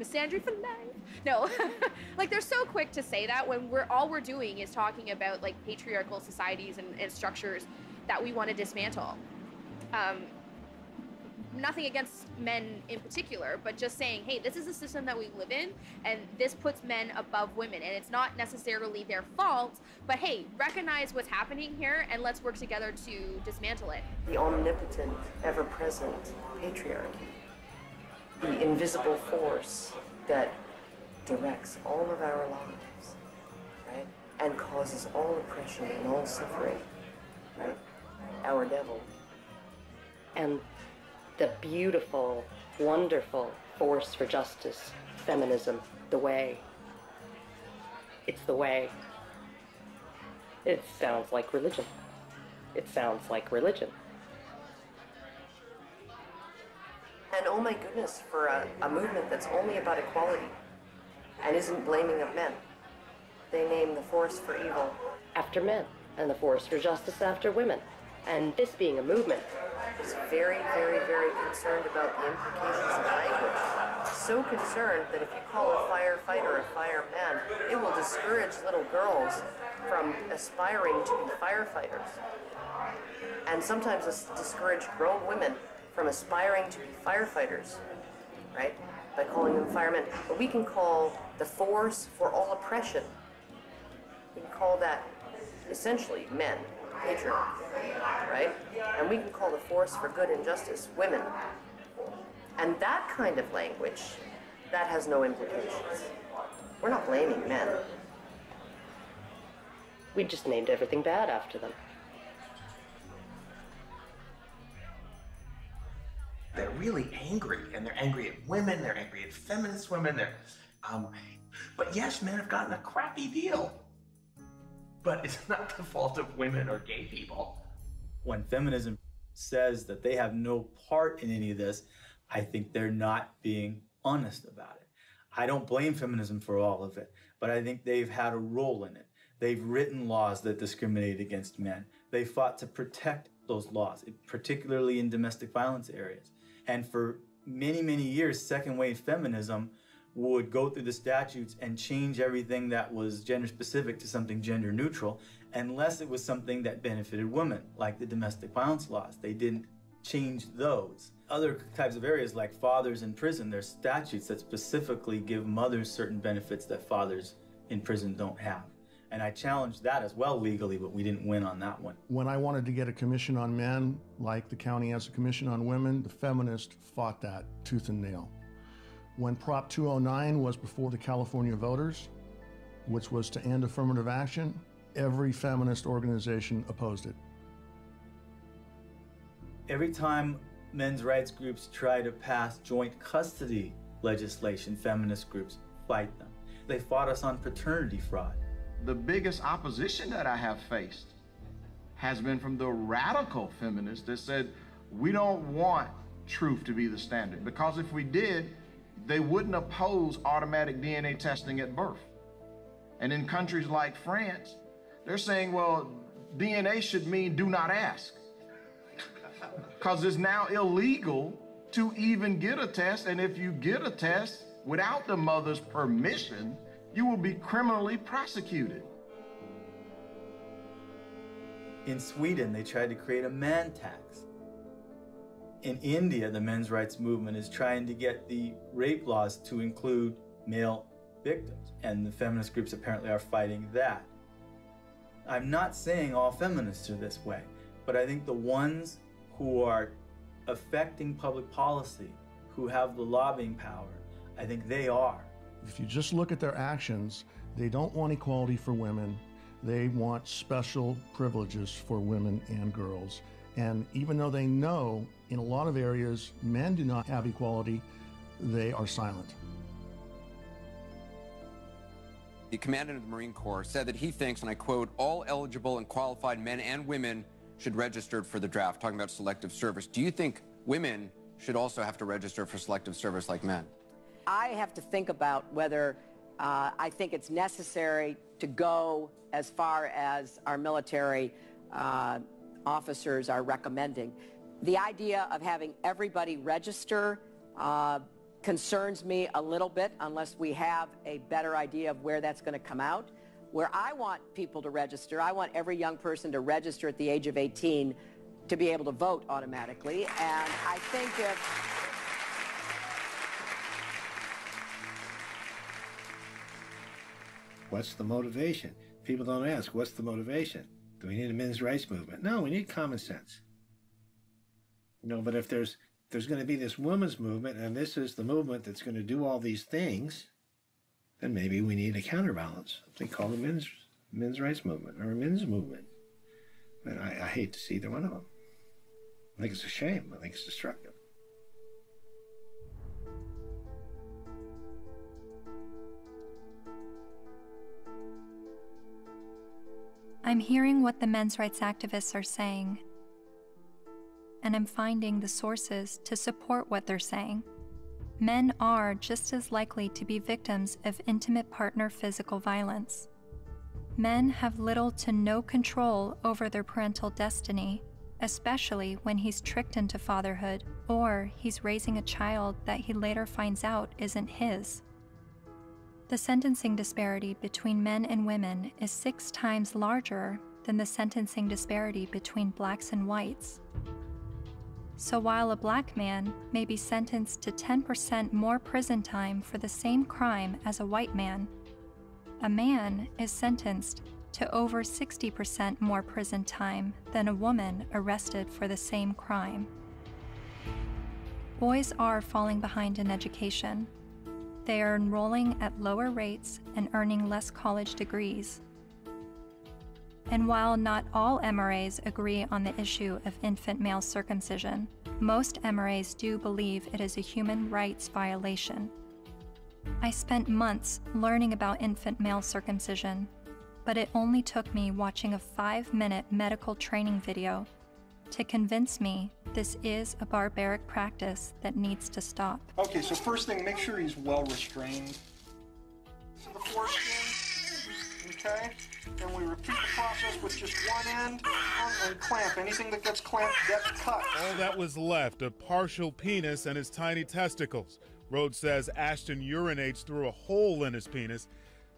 Misandry for life. No, like they're so quick to say that when we're all we're doing is talking about like patriarchal societies and, and structures that we want to dismantle. Um, nothing against men in particular, but just saying, hey, this is the system that we live in, and this puts men above women, and it's not necessarily their fault, but hey, recognize what's happening here, and let's work together to dismantle it. the omnipotent, ever present patriarchy, the invisible force that directs all of our lives, right? And causes all oppression and all suffering, right? Our devil. and the beautiful, wonderful force for justice, feminism, the way. It's the way. It sounds like religion. It sounds like religion. And oh my goodness, for a, a movement that's only about equality and isn't blaming of men. They name the force for evil after men and the force for justice after women. And this being a movement is very, very, very concerned about the implications of language. So concerned that if you call a firefighter a fireman, it will discourage little girls from aspiring to be firefighters. And sometimes discourage grown women from aspiring to be firefighters, right? By calling them firemen. But we can call the force for all oppression. We can call that essentially men, patriarchy, right? And we can call the force for good and justice women. And that kind of language, that has no implications. We're not blaming men. We just named everything bad after them. They're really angry, and they're angry at women, they're angry at feminist women, they're, um, but yes, men have gotten a crappy deal but it's not the fault of women or gay people. When feminism says that they have no part in any of this, I think they're not being honest about it. I don't blame feminism for all of it, but I think they've had a role in it. They've written laws that discriminate against men. They fought to protect those laws, particularly in domestic violence areas. And for many, many years, second wave feminism would go through the statutes and change everything that was gender specific to something gender neutral, unless it was something that benefited women, like the domestic violence laws. They didn't change those. Other types of areas, like fathers in prison, there's statutes that specifically give mothers certain benefits that fathers in prison don't have. And I challenged that as well legally, but we didn't win on that one. When I wanted to get a commission on men, like the county has a commission on women, the feminists fought that tooth and nail when Prop 209 was before the California voters, which was to end affirmative action, every feminist organization opposed it. Every time men's rights groups try to pass joint custody legislation, feminist groups fight them. They fought us on paternity fraud. The biggest opposition that I have faced has been from the radical feminists that said, we don't want truth to be the standard because if we did, they wouldn't oppose automatic DNA testing at birth. And in countries like France, they're saying, well, DNA should mean do not ask. Because it's now illegal to even get a test. And if you get a test without the mother's permission, you will be criminally prosecuted. In Sweden, they tried to create a man tax in India, the men's rights movement is trying to get the rape laws to include male victims, and the feminist groups apparently are fighting that. I'm not saying all feminists are this way, but I think the ones who are affecting public policy, who have the lobbying power, I think they are. If you just look at their actions, they don't want equality for women. They want special privileges for women and girls. And even though they know in a lot of areas men do not have equality, they are silent. The commandant of the Marine Corps said that he thinks, and I quote, all eligible and qualified men and women should register for the draft, talking about selective service. Do you think women should also have to register for selective service like men? I have to think about whether uh, I think it's necessary to go as far as our military uh, officers are recommending. The idea of having everybody register uh, concerns me a little bit unless we have a better idea of where that's going to come out. Where I want people to register, I want every young person to register at the age of 18 to be able to vote automatically. And I think if What's the motivation? People don't ask, what's the motivation? Do we need a men's rights movement? No, we need common sense. You know, but if there's there's going to be this women's movement and this is the movement that's going to do all these things, then maybe we need a counterbalance. Something called a men's men's rights movement or a men's movement. And I, I hate to see either one of them. I think it's a shame. I think it's destructive. I'm hearing what the men's rights activists are saying, and I'm finding the sources to support what they're saying. Men are just as likely to be victims of intimate partner physical violence. Men have little to no control over their parental destiny, especially when he's tricked into fatherhood or he's raising a child that he later finds out isn't his. The sentencing disparity between men and women is six times larger than the sentencing disparity between blacks and whites. So while a black man may be sentenced to 10% more prison time for the same crime as a white man, a man is sentenced to over 60% more prison time than a woman arrested for the same crime. Boys are falling behind in education. They are enrolling at lower rates and earning less college degrees. And while not all MRAs agree on the issue of infant male circumcision, most MRAs do believe it is a human rights violation. I spent months learning about infant male circumcision, but it only took me watching a five minute medical training video to convince me this is a barbaric practice that needs to stop. Okay, so first thing, make sure he's well restrained. To the foreskin, okay? And we repeat the process with just one end and clamp. Anything that gets clamped gets cut. All that was left a partial penis and his tiny testicles. Rhodes says Ashton urinates through a hole in his penis.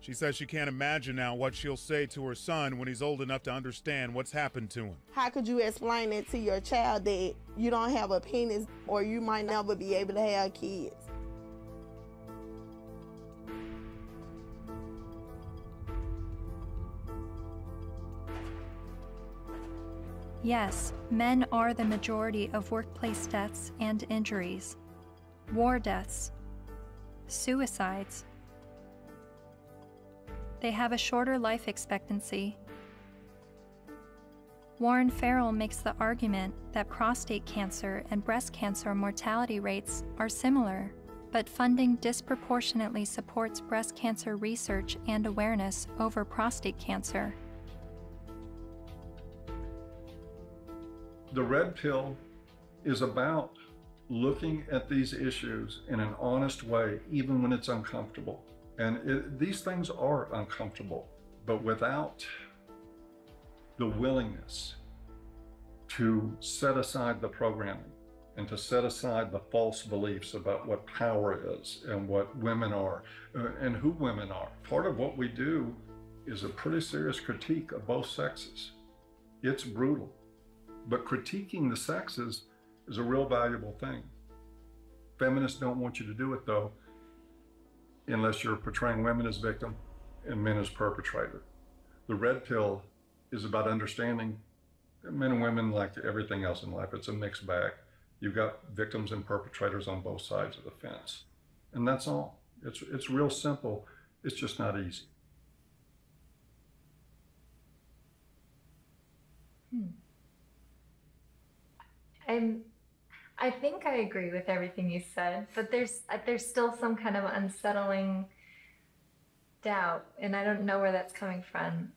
She says she can't imagine now what she'll say to her son when he's old enough to understand what's happened to him. How could you explain it to your child that you don't have a penis or you might never be able to have kids? Yes, men are the majority of workplace deaths and injuries, war deaths, suicides. They have a shorter life expectancy. Warren Farrell makes the argument that prostate cancer and breast cancer mortality rates are similar, but funding disproportionately supports breast cancer research and awareness over prostate cancer. The red pill is about looking at these issues in an honest way, even when it's uncomfortable. And it, these things are uncomfortable, but without the willingness to set aside the programming and to set aside the false beliefs about what power is and what women are uh, and who women are. Part of what we do is a pretty serious critique of both sexes. It's brutal. But critiquing the sexes is a real valuable thing. Feminists don't want you to do it though, unless you're portraying women as victim and men as perpetrator. The red pill is about understanding men and women like everything else in life. It's a mixed bag. You've got victims and perpetrators on both sides of the fence. And that's all. It's, it's real simple. It's just not easy. I'm I think I agree with everything you said, but there's uh, there's still some kind of unsettling doubt, and I don't know where that's coming from.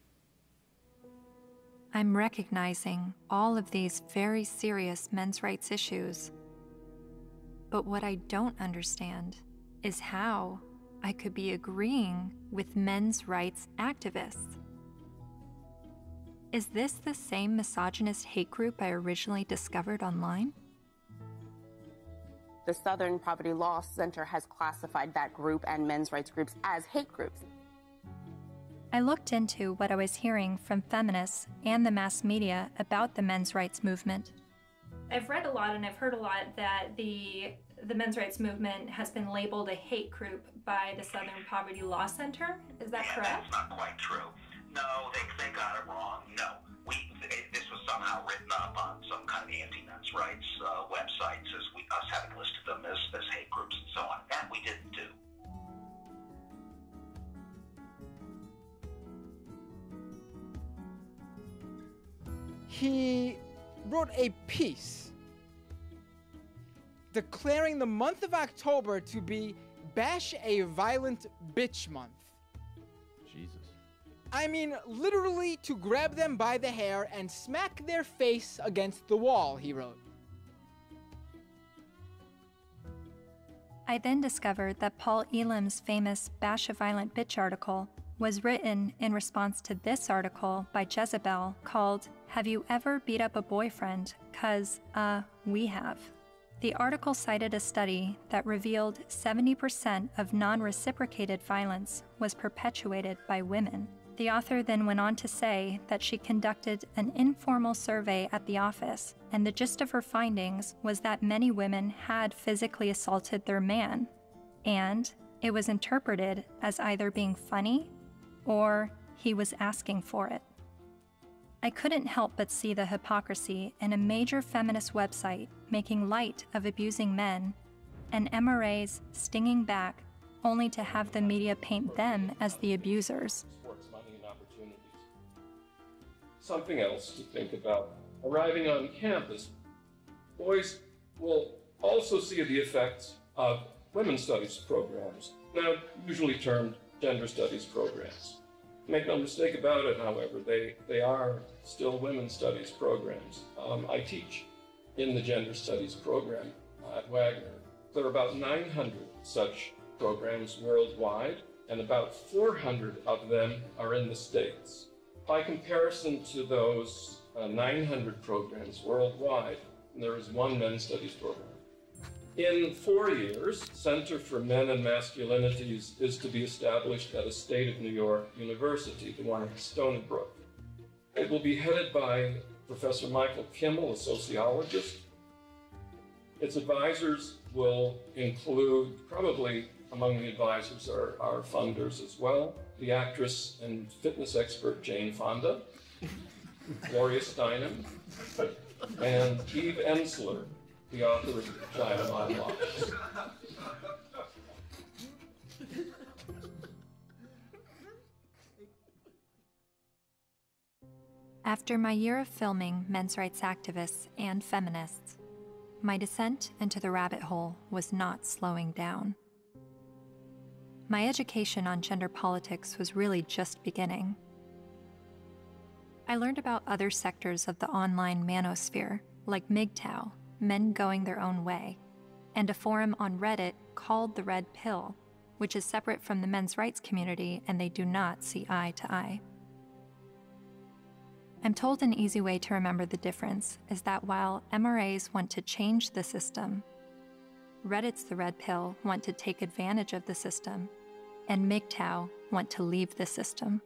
I'm recognizing all of these very serious men's rights issues. But what I don't understand is how I could be agreeing with men's rights activists. Is this the same misogynist hate group I originally discovered online? The Southern Poverty Law Center has classified that group and men's rights groups as hate groups. I looked into what I was hearing from feminists and the mass media about the men's rights movement. I've read a lot and I've heard a lot that the the men's rights movement has been labeled a hate group by the Southern Poverty Law Center. Is that yeah, correct? That's not quite true. No, they, they got it wrong. No, we this was somehow written up on some kind of anti-men's rights uh, websites as we us having listed them as, as hate groups and so on, and we didn't do. He wrote a piece declaring the month of October to be Bash a Violent Bitch Month. I mean literally to grab them by the hair and smack their face against the wall, he wrote. I then discovered that Paul Elam's famous Bash a Violent Bitch article was written in response to this article by Jezebel called Have You Ever Beat Up a Boyfriend? Cause, uh, we have. The article cited a study that revealed 70% of non reciprocated violence was perpetuated by women. The author then went on to say that she conducted an informal survey at the office, and the gist of her findings was that many women had physically assaulted their man, and it was interpreted as either being funny or he was asking for it. I couldn't help but see the hypocrisy in a major feminist website making light of abusing men and MRAs stinging back only to have the media paint them as the abusers. Something else to think about. Arriving on campus, boys will also see the effects of women's studies programs, now usually termed gender studies programs. Make no mistake about it, however, they, they are still women's studies programs. Um, I teach in the gender studies program at Wagner. There are about 900 such programs worldwide, and about 400 of them are in the States. By comparison to those uh, 900 programs worldwide, there is one men's studies program. In four years, Center for Men and Masculinities is to be established at a state of New York university, the one at Stony Brook. It will be headed by Professor Michael Kimmel, a sociologist. Its advisors will include, probably among the advisors are, our funders as well, the actress and fitness expert Jane Fonda, Gloria Steinem, and Eve Ensler, the author of Vagina Monologues. After my year of filming men's rights activists and feminists, my descent into the rabbit hole was not slowing down. My education on gender politics was really just beginning. I learned about other sectors of the online manosphere, like MGTOW, Men Going Their Own Way, and a forum on Reddit called The Red Pill, which is separate from the men's rights community and they do not see eye to eye. I'm told an easy way to remember the difference is that while MRAs want to change the system, Reddit's The Red Pill want to take advantage of the system, and MGTOW want to leave the system.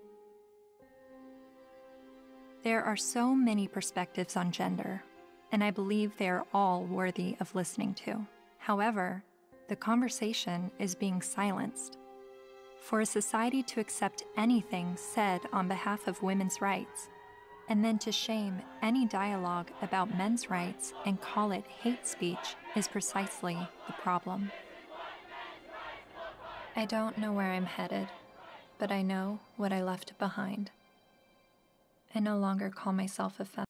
There are so many perspectives on gender, and I believe they are all worthy of listening to. However, the conversation is being silenced. For a society to accept anything said on behalf of women's rights, and then to shame any dialogue about men's rights and call it hate speech is precisely the problem. I don't know where I'm headed, but I know what I left behind. I no longer call myself a feminist.